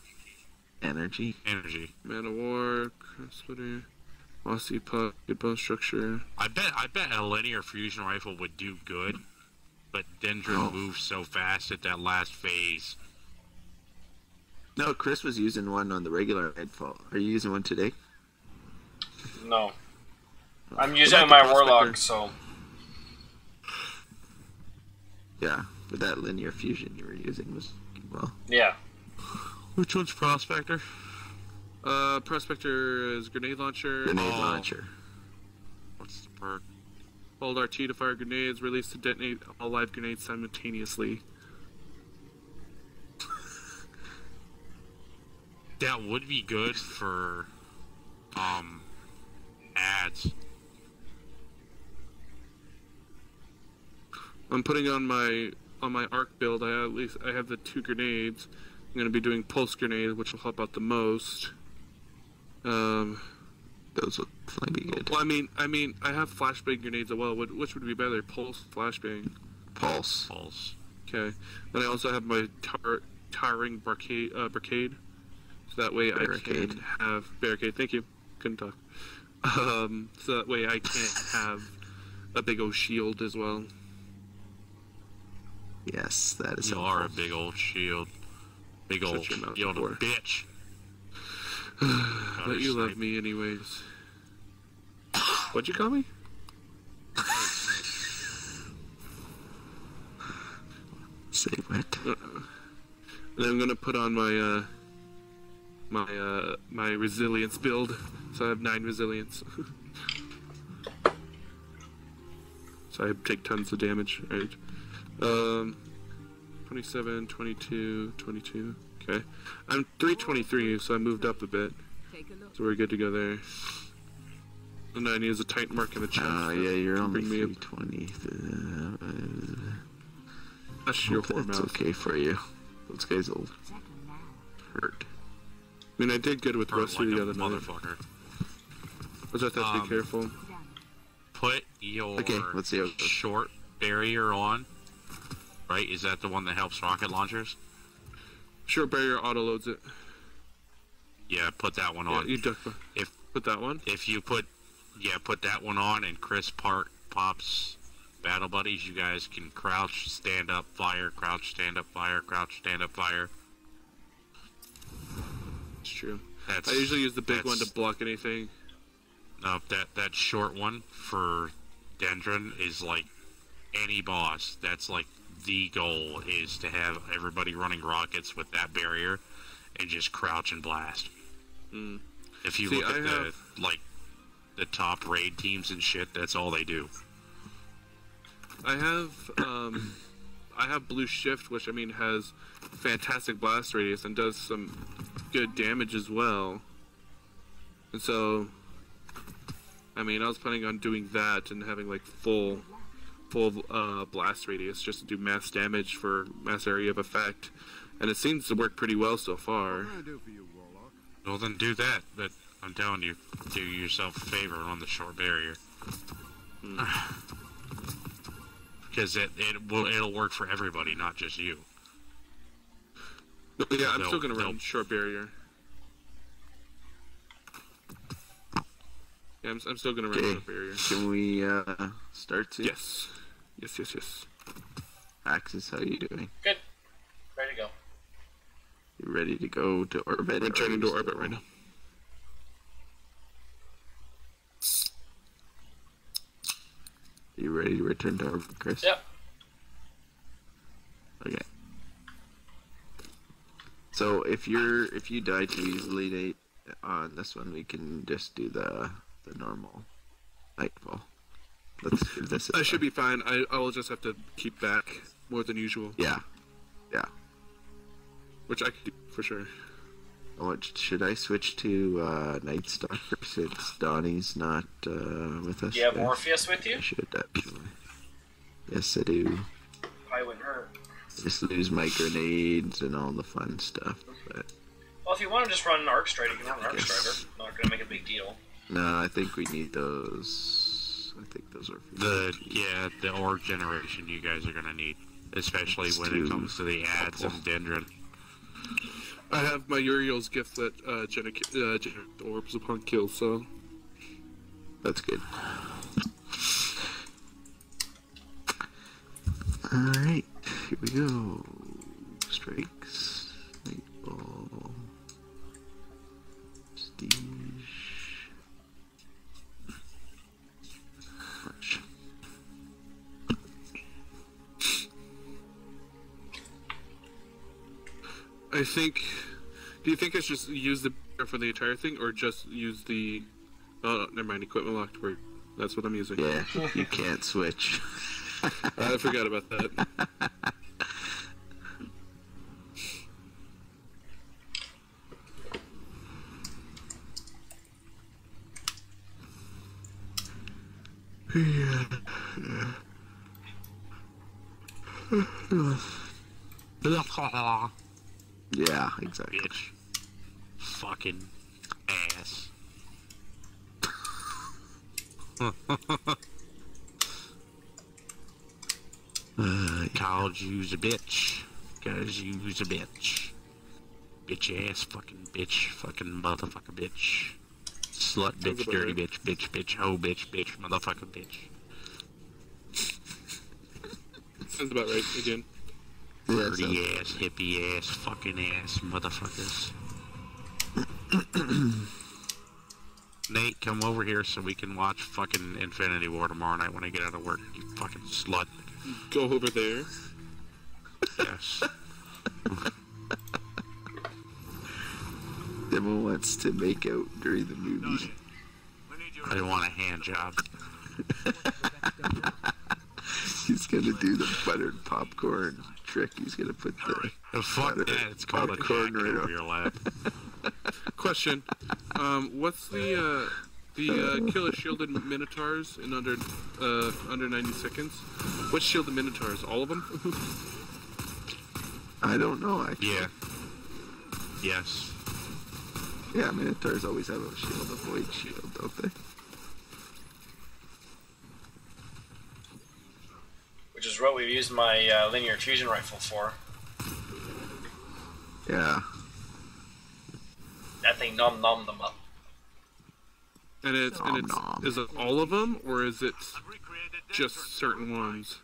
Energy. Energy. Man of War, Splitter, Mossy Puck, good bone structure. I bet I bet a linear fusion rifle would do good, but Dendron Oh. moves so fast at that last phase. No, Chris was using one on the regular Nightfall. Are you using one today? No. I'm using my warlock, so Yeah, but that linear fusion you were using was well. yeah. Which one's Prospector? Uh, Prospector is grenade launcher. Grenade Oh. launcher. What's the perk? Hold RT to fire grenades. Release to detonate all live grenades simultaneously. That would be good for um ads. I'm putting on my on my arc build. I at least I have the two grenades. I'm gonna be doing pulse grenade, which will help out the most. Um, Those would probably be good. well, I mean, I mean, I have flashbang grenades as well. Which, which would be better, pulse, flashbang? Pulse. Pulse. Okay. Then I also have my tar- towering barricade, uh, barricade. That way I can have barricade. Thank you. Couldn't talk. Um, so that way I can have a big old shield as well. Yes, that is You helpful. are a big old shield. Big old Shut your mouth, shield of bitch. <sighs> But you love me anyways. What'd you call me? <sighs> Say what? And I'm gonna put on my uh my uh my resilience build. So I have nine resilience. <laughs> so I take tons of damage, right? Um 27, 22, 22. Okay. I'm 323, so I moved up a bit. So we're good to go there. And I need a tight mark in the chest. Uh, yeah, you're to only bring me up. 320. Hush Uh, your hope that's mouth. okay for you. Those guys will hurt. I mean, I did good with Rusty like the other night. motherfucker. Was I have to be careful? Put your Okay, let's see short barrier on. Right? Is that the one that helps rocket launchers? Short barrier auto loads it. Yeah, put that one on. Yeah, you duck. If Put that one. if you put yeah, put that one on and Chris Park pops battle buddies, you guys can crouch, stand up, fire, crouch, stand up, fire, crouch, stand up, fire. True. That's I usually use the big one to block anything. No, that that short one for Dendron is like any boss. That's like the goal is to have everybody running rockets with that barrier and just crouch and blast. Mm. If you See, look at I the have- like the top raid teams and shit, that's all they do. I have um, I have blue shift, which I mean has fantastic blast radius and does some good damage as well. And so, I mean, I was planning on doing that and having like full full uh, blast radius just to do mass damage for mass area of effect, and it seems to work pretty well so far. Well, then do that. But I'm telling you, do yourself a favor on the short barrier. <sighs> <sighs> <sighs> Because it, it will it'll work for everybody, not just you. But yeah, I'm They'll- still gonna run they'll- short barrier. Yeah, I'm, I'm still gonna run Okay. short barrier. Can we uh, start soon? Yes, yes, yes, yes. Axis, how are you doing? Good. Ready to go. You ready to go to orbit? I'm or turning to orbit right now. You ready to return to orbit, Chris? Yep. Okay. So if you're if you die too easily, Nate, on this one we can just do the the normal nightfall. Let's give this. a I should be fine. I I will just have to keep back more than usual, Yeah. Yeah. which I could do for sure. What should I switch to uh, Night Stalker <laughs> since Donnie's not uh, with us? Do you have today? Morpheus with you? I should actually. Yes, I do. Probably wouldn't hurt. Just lose my grenades and all the fun stuff. But Well, if you want to just run an Arc Strider, you can run an Arc Yes. Strider. Not gonna make a big deal. no, I think we need those. I think those are for The yeah, the org generation you guys are gonna need, especially Let's when do it comes to the ads and Dendron. I have my Uriel's gift that uh, gener- uh, generates orbs upon kill, so That's good. Alright, here we go. Strikes. Nightfall. Prestige. I think. Do you think I should just use the for the entire thing, or just use the? Oh, never mind. Equipment locked word. That's what I'm using. Yeah, you can't switch. <laughs> I forgot about that. Yeah, <laughs> <laughs> exactly. Bitch. Fucking ass. Uh, <laughs> Called you's a bitch. Cause you's a bitch. Bitch ass fucking bitch. Fucking motherfucker bitch. Slut bitch, dirty bitch, bitch, bitch, hoe bitch, bitch, motherfucker bitch. Sounds about right again. Yeah, Dirty so- ass, hippie ass, fucking ass motherfuckers. <clears throat> Nate, come over here so we can watch fucking Infinity War tomorrow night when I get out of work. You fucking slut. Go over there. Yes. <laughs> Demo wants to make out during the movie. We need you. I want a hand job. <laughs> He's gonna do the buttered popcorn trick. He's gonna put the fuck that. It's called a popcorn jacket right over your lap. <laughs> Question: um, What's the uh, the uh, kill a shielded minotaurs in under uh, under 90 seconds? Which shielded minotaurs? All of them? <laughs> I don't know. Actually. Yeah. Yes. Yeah, Minotaurs always have a shield, a void shield, don't they? Which is what we've used my uh, linear fusion rifle for. Yeah. That thing nom nom them up. And it's and it's Nom nom. is it all of them or is it I've recreated that just certain ones?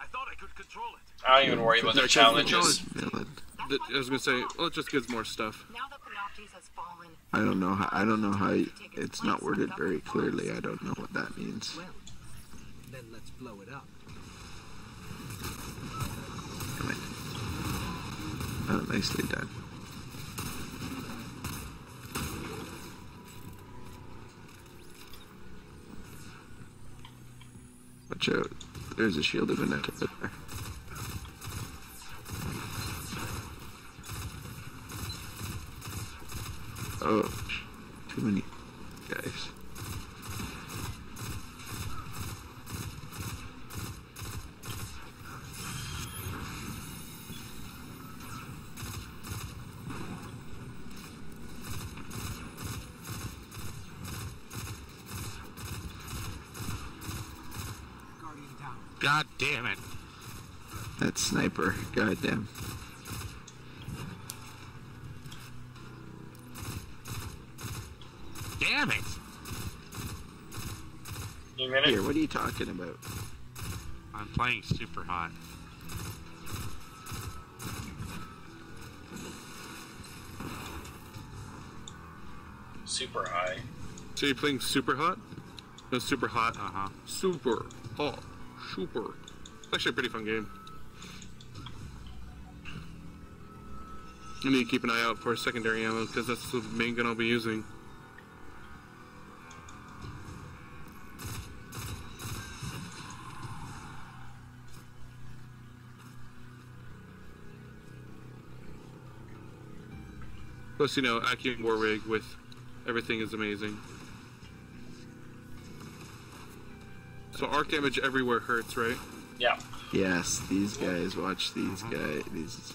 I thought I could control it. I don't even worry about their Because the challenges. Villain. That, I was gonna say, well, it just gives more stuff. Now that the Nazis has fallen, I don't know how. I don't know how. It's not worded very clearly. I don't know what that means. Well, then let's blow it up. Damn it. Oh, nicely done. Watch out. There's a shield of an there. Oh, too many guys. God damn it. That sniper. God Damn Damn it. You minute? Here, what are you talking about? I'm playing super hot. Super high. So you're playing super hot? No, super hot. Uh huh. Super hot. Super. It's actually a pretty fun game. I need to keep an eye out for secondary ammo because that's the main gun I'll be using. Plus, you know, Actium War Rig with everything is amazing. So arc damage everywhere hurts, right? Yeah. Yes, these guys. Watch these mm-hmm. guys. These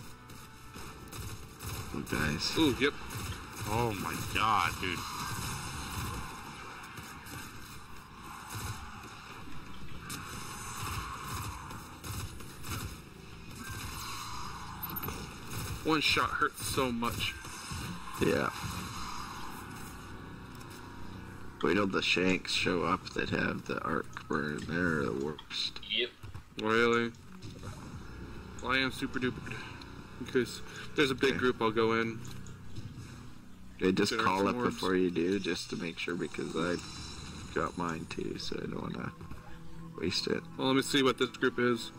little guys. Ooh, yep. Oh my god, dude. One shot hurts so much. Yeah. Wait till the shanks show up that have the arc burn. They're the worst. Yep. Really? Well, I am super duper. Because there's a big Okay. group I'll go in. They just call up orbs. before you do, just to make sure, because I got mine too, so I don't want to waste it. Well, let me see what this group is.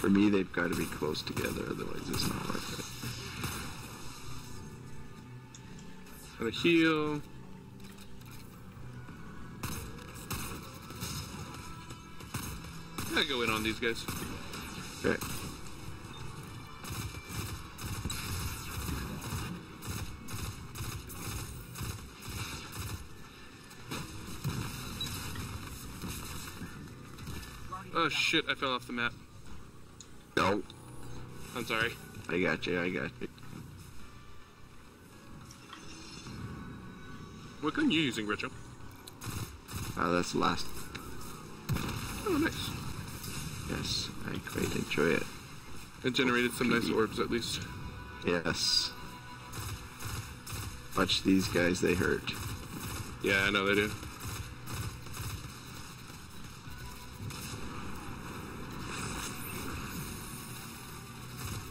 For me, they've got to be close together, otherwise it's not worth it. Gotta heal. I go in on these guys. Okay. Oh shit! I fell off the map. No, I'm sorry. I got you. I got you. What gun you using, Richard? Oh, ah, that's the last. Oh, nice. Yes, I quite enjoy it. It generated some nice orbs at least. Yes. Watch these guys, they hurt. Yeah, I know they do.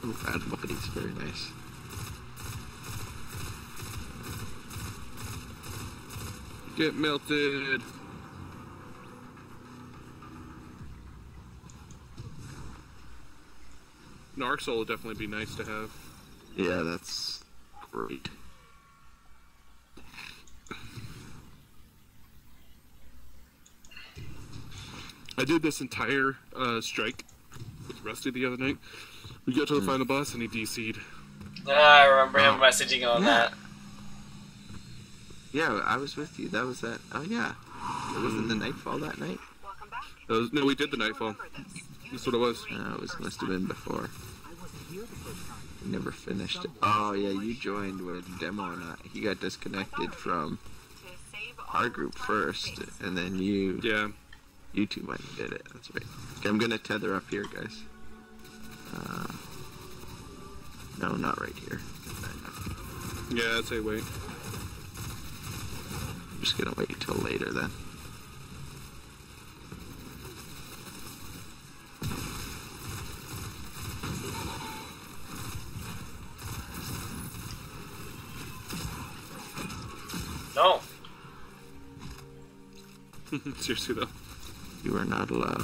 Oh, bad buddies, very nice. Get melted. Narxol would definitely be nice to have. Yeah, that's great. I did this entire uh, strike with Rusty the other night. We got to the final boss and he DC'd. Ah, I remember him Oh. messaging on Yeah. that. Yeah, I was with you. That was that. Oh, yeah. It was in the nightfall that night. Welcome back. Was, no, we did the Nightfall. That's what it was. Uh, it was must have been before. I wasn't here the first time. We never finished it. Oh, yeah, you joined with Demo and I. He got disconnected from To save all our group first, and then you Yeah. you two went and did it. That's right. Okay, I'm gonna tether up here, guys. Uh, no, not right here. Yeah, I'd say wait. I'm just gonna wait till later then. No. <laughs> Seriously though. You are not allowed.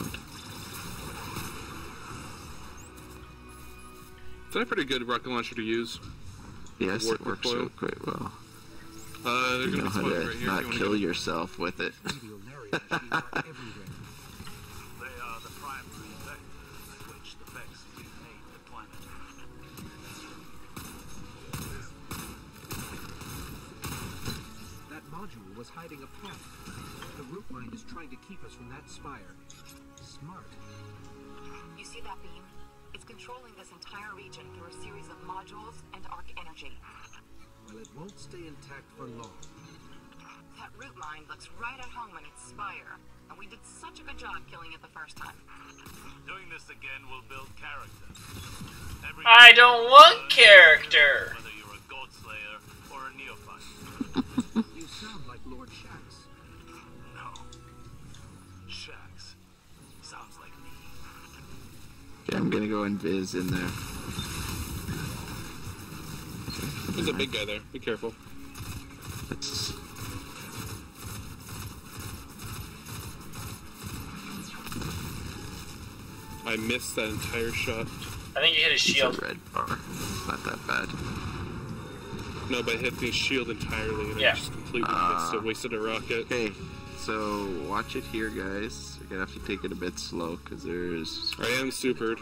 Is that a pretty good rocket launcher to use. Yes, Work it works so quite well. Uh, they're You know how to right here. not you kill yourself with it. Radio Lariat machines are everywhere. They are the primary vectors with which the Vex invade the planet. That module was hiding a path. The root mind is trying to keep us from that spire. Smart. You see that beam? It's controlling this entire region through a series of modules and arc energy. Well, it won't stay intact for long. That root mind looks right at home in its spire, and we did such a good job killing it the first time. Doing this again will build character. Every I don't want character. Whether you're a god slayer or a neophyte. You sound like Lord Shaxx. No. Shaxx. Sounds like me. Okay, I'm gonna go invis in there. There's a big guy there. Be careful. It's, I missed that entire shot. I think you hit his it's a shield. red bar. It's not that bad. No, but I hit the shield entirely and Yeah. I just completely Ah. missed it. Wasted a rocket. Okay, so watch it here, guys. You're gonna have to take it a bit slow because there's. I am supered.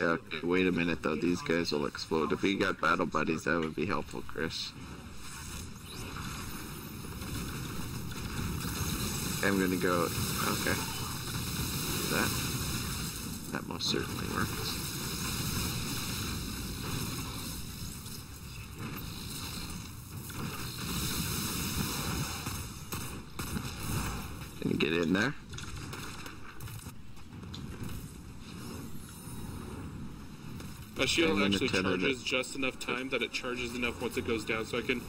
Okay, wait a minute though. These guys will explode. If we got battle buddies, that would be helpful, Chris. I'm gonna go. Okay. That. That most certainly works. Can you get in there? My shield actually charges just enough time that it charges enough once it goes down, so I can,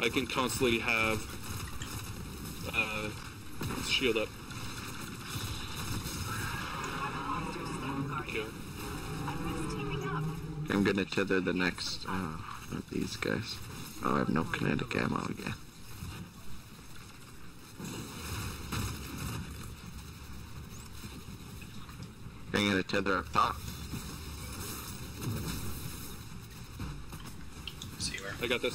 I can constantly have, uh, shield up. Kill. I miss teaming up. I'm gonna tether the next. Oh, not these guys. Oh, I have no kinetic ammo again. I'm gonna tether up top. See where. I got this.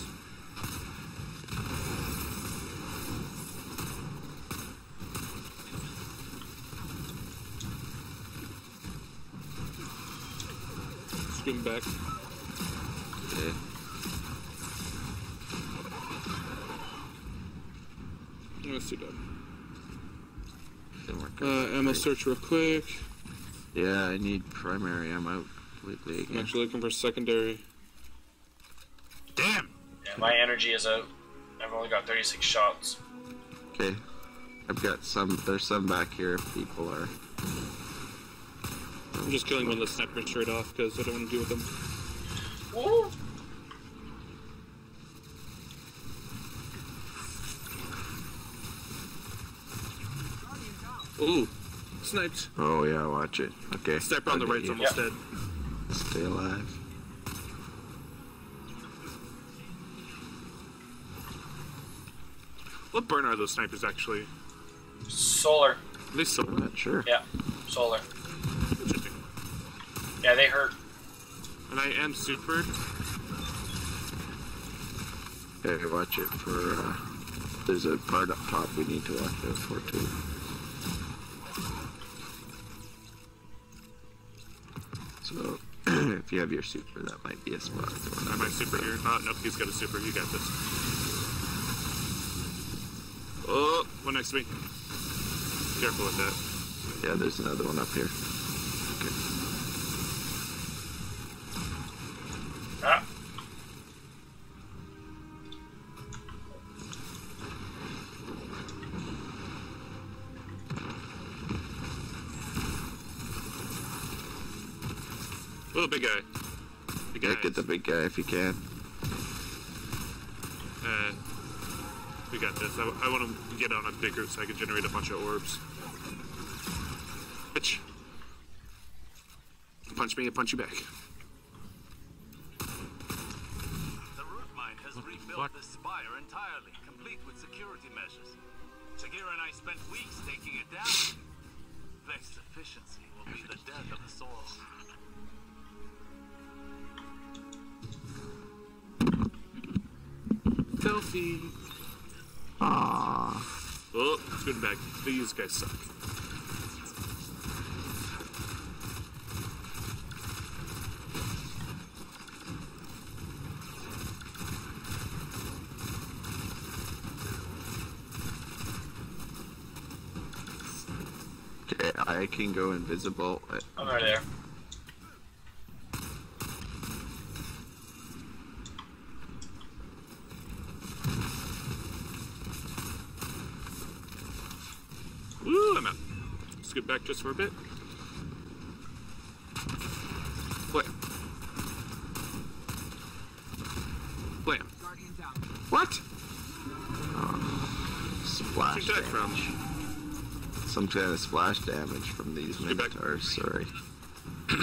Scoot back. Okay. Let's do that. can work. Uh, ammo search real quick. Yeah, I need primary ammo completely I'm actually looking for secondary. Damn! Yeah, my energy is out. I've only got 36 shots. Okay. I've got some. There's some back here. If people are. I'm just killing one of the snipers straight off because I don't want to deal with them. Woo! Ooh, sniped. Oh yeah, watch it. Okay. Sniper on the I'll right's you. almost Yeah. dead. Stay alive. What burn are those snipers actually? Solar. Are they so I'm not sure. Yeah, solar. interesting? Yeah, they hurt. And I am super. Hey, watch it for. Uh, there's a part up top we need to watch out for too. So, <clears throat> if you have your super, that might be a spot. Am I super here? Oh, nope, he's got a super. You got this. Oh, one next to me. Careful with that. Yeah, there's another one up here. Okay. Ah. Oh, big guy. Big Yeah, guy. get the big guy if you can. Uh, we got this. I, I want to get on a bigger so I can generate a bunch of orbs. Bitch. Punch me, I punch you back. The root mind has rebuilt the spire entirely, complete with security measures. Sagira and I spent weeks taking it down. Vex efficiency will be the death of the soil. Selfie. Ah, Oh, it's good back. These guys suck. okay, I can go invisible. I'm right there. Woo, I'm out. Let's get back just for a bit. Blam. Blam. What? Splash Where'd you get that damage. from? Some kind of splash damage from these Get back. minotaurs. Sorry. <clears throat>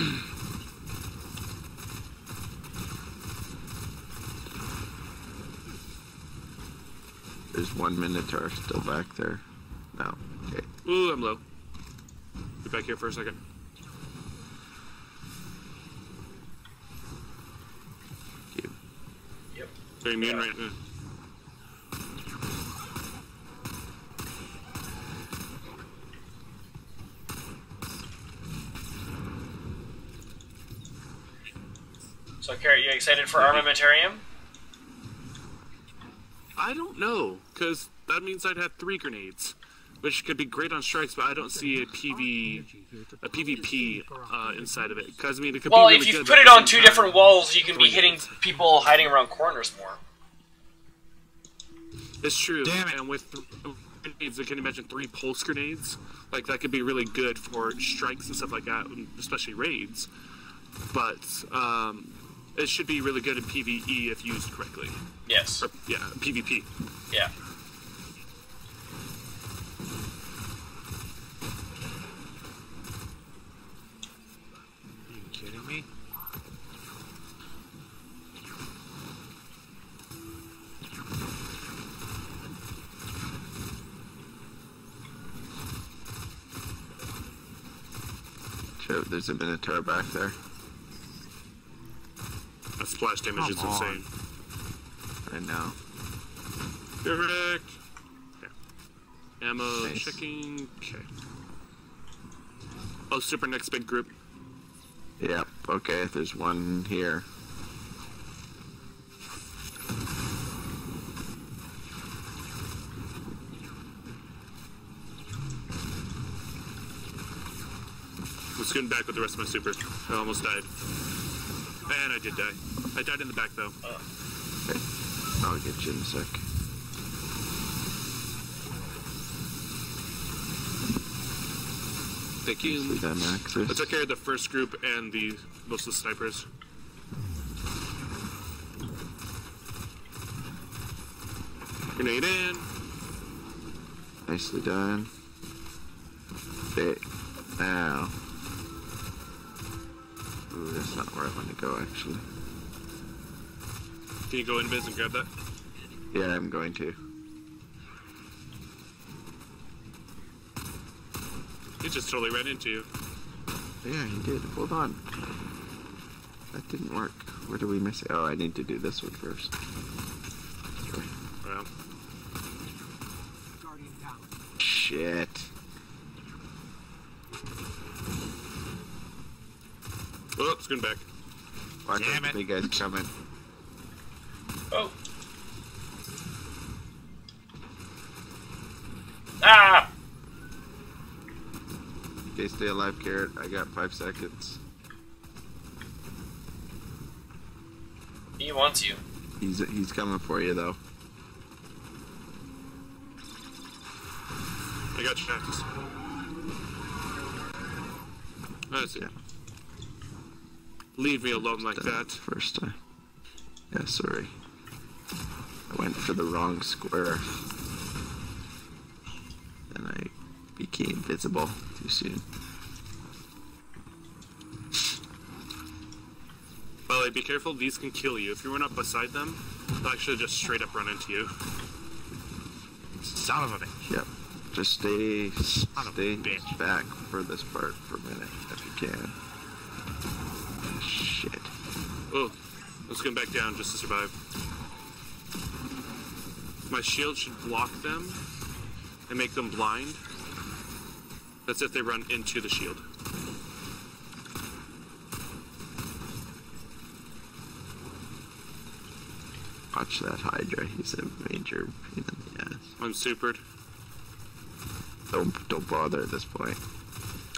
There's one minotaur still back there. No. Okay. Ooh, I'm low. Get back here for a second. Yep. They're immune Yeah. right now. So, Carrot, you excited for Armamentarium? I don't know, because that means I'd have three grenades, which could be great on strikes, but I don't see a PV, a PvP uh, inside of it. Because I mean, it could Well, be if you good, put it on two same different walls, you can be hitting grenades. people hiding around corners more. It's true. Damn it. And with grenades, I can imagine three pulse grenades. Like that could be really good for strikes and stuff like that, especially raids. But um, it should be really good in PVE if used correctly. Yes. Or, yeah, PvP. Yeah. Are you kidding me? Sure, there's a minotaur back there. That splash damage Come is on. insane. I know. Correct. Okay. Ammo Nice. checking. Okay. Oh, super next big group. Yep. Okay. There's one here. Scooting back with the rest of my super. I almost died. And I did die. I died in the back though. Uh, I'll get you in a sec. Thank you. I took care of the first group and the most of the snipers. Grenade in. Nicely done. Okay. Now. Ooh, that's not where I want to go actually. Can you go in biz and grab that? Yeah, I'm going to. He just totally ran into you. Yeah, he did. Hold on. That didn't work. Where do we miss it? Oh, I need to do this one first. Well, Shit. Oh, scooting back. Watch Damn it. big guys coming. Oh. Ah! Okay, stay alive, Carrot. I got five seconds. He wants you. He's he's coming for you though. I got shafts. That's it. Yeah. Leave me alone like Done it that. First time. Yeah, sorry. I went for the wrong square. And I became visible too soon. By the way, be careful, these can kill you. If you run up beside them, they'll actually just straight up run into you. Son of a bitch. Yep. Just stay of stay bitch. back for this part for a minute if you can. Shit. Oh, let's come back down just to survive. My shield should block them and make them blind. That's if they run into the shield. Watch that Hydra. He's a major pain in the ass. I'm supered. Don't don't bother at this point.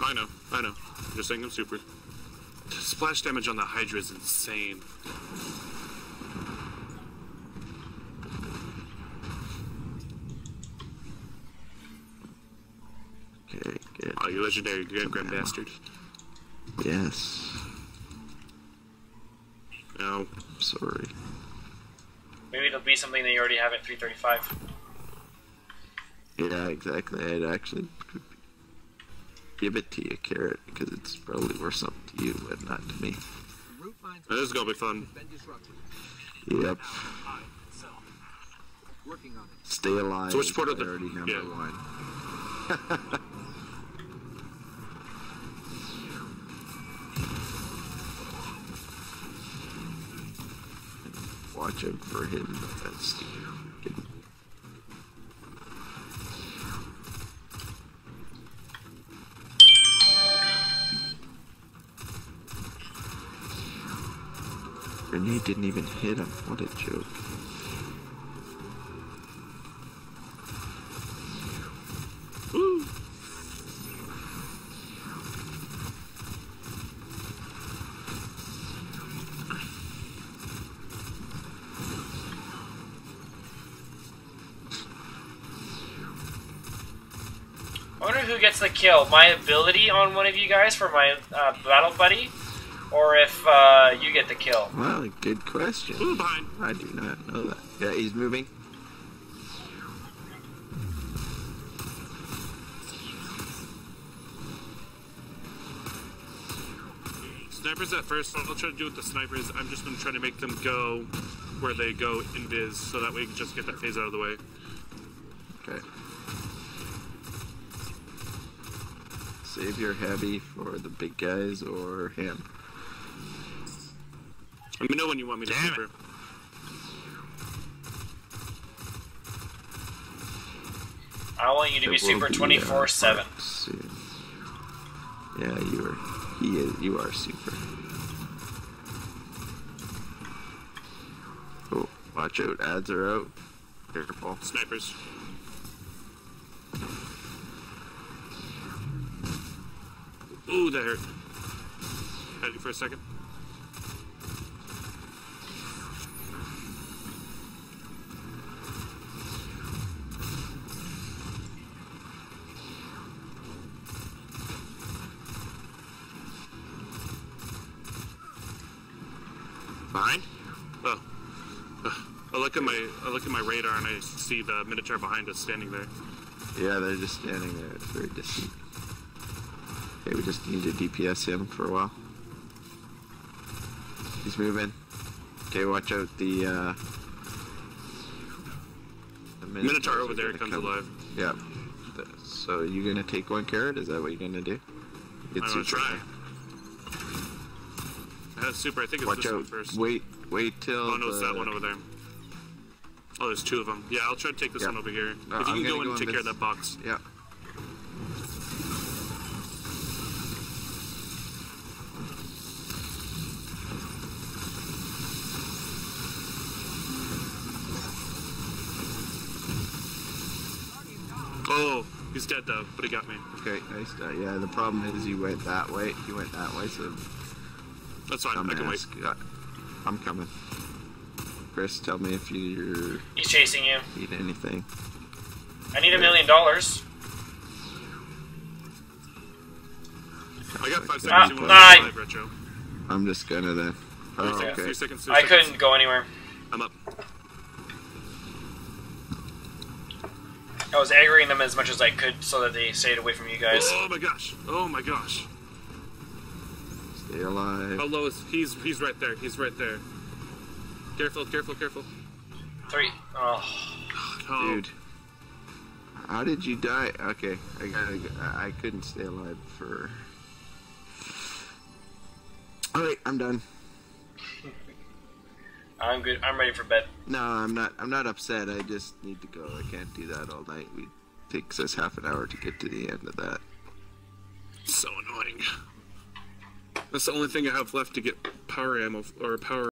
I know, I know. I'm just saying I'm supered. Splash damage on the Hydra is insane. Okay, good. Oh, you legendary grand, grand bastard. Yes. No. Sorry. Maybe it'll be something that you already have at 335. Yeah, exactly. I'd actually give it to you, Carrot, because it's probably worth something to you, but not to me. The root minds This is gonna be fun. have been disrupted. Yep. So, Working on it. Stay alive. So which part of the- priority number yeah. one. <laughs> Watch out for him. That's getting Grenade didn't even hit him. What a joke. I wonder who gets the kill. My ability on one of you guys for my uh, battle buddy, or if uh, you get the kill. Well, good question. Ooh. I do not know that. Yeah, he's moving. Snipers at first. What I'll try to do with the snipers, I'm just gonna try to make them go where they go in biz, so that way we can just get that phase out of the way. Okay. Save your heavy for the big guys or him. Let me know when you want me to Damn it. super. I want you to be It will super uh, 24 7. Yeah, you are. He is. You are super. Oh, watch out! Ads are out. Careful. Snipers. Ooh, that hurt. Hiding for a second. Behind? Oh. Ugh. I look at my I look at my radar and I see the Minotaur behind us standing there. Yeah, they're just standing there. It's very distant. Okay, we just need to DPS him for a while. He's moving. Okay, watch out the, uh... the Minotaur over there comes come. alive. Yeah. So you gonna take one carrot? Is that what you're gonna do? Get I'm gonna try. I have super. I think it's Watch this one out. first. Wait, wait till. Oh no, it's that one over there. Oh, there's two of them. Yeah, I'll try to take this Yeah. one over here. Uh, if you I'm can go in and take care of that box. Yeah. Oh, he's dead though, but he got me. Okay, nice. Uh, yeah, the problem is he went that way. He went that way, so That's fine. I can wait. dumbass. Yeah, I'm coming. Chris, tell me if you're. He's chasing you. need anything. I need a million dollars. I got five seconds. You want nine. Ah, to live retro? I'm just gonna then. Oh, Three okay. seconds. Three I seconds. couldn't go anywhere. I'm up. I was aggroing them as much as I could so that they stayed away from you guys. Oh my gosh. Oh my gosh. Stay alive. How low is he's he's right there. He's right there. Careful, careful, careful. Three. Oh. Oh, Dude. How did you die? Okay, I gotta. I I couldn't stay alive for. All right, I'm done. <laughs> I'm good. I'm ready for bed. No, I'm not. I'm not upset. I just need to go. I can't do that all night. We takes us half an hour to get to the end of that. so annoying. That's the only thing I have left to get power ammo or power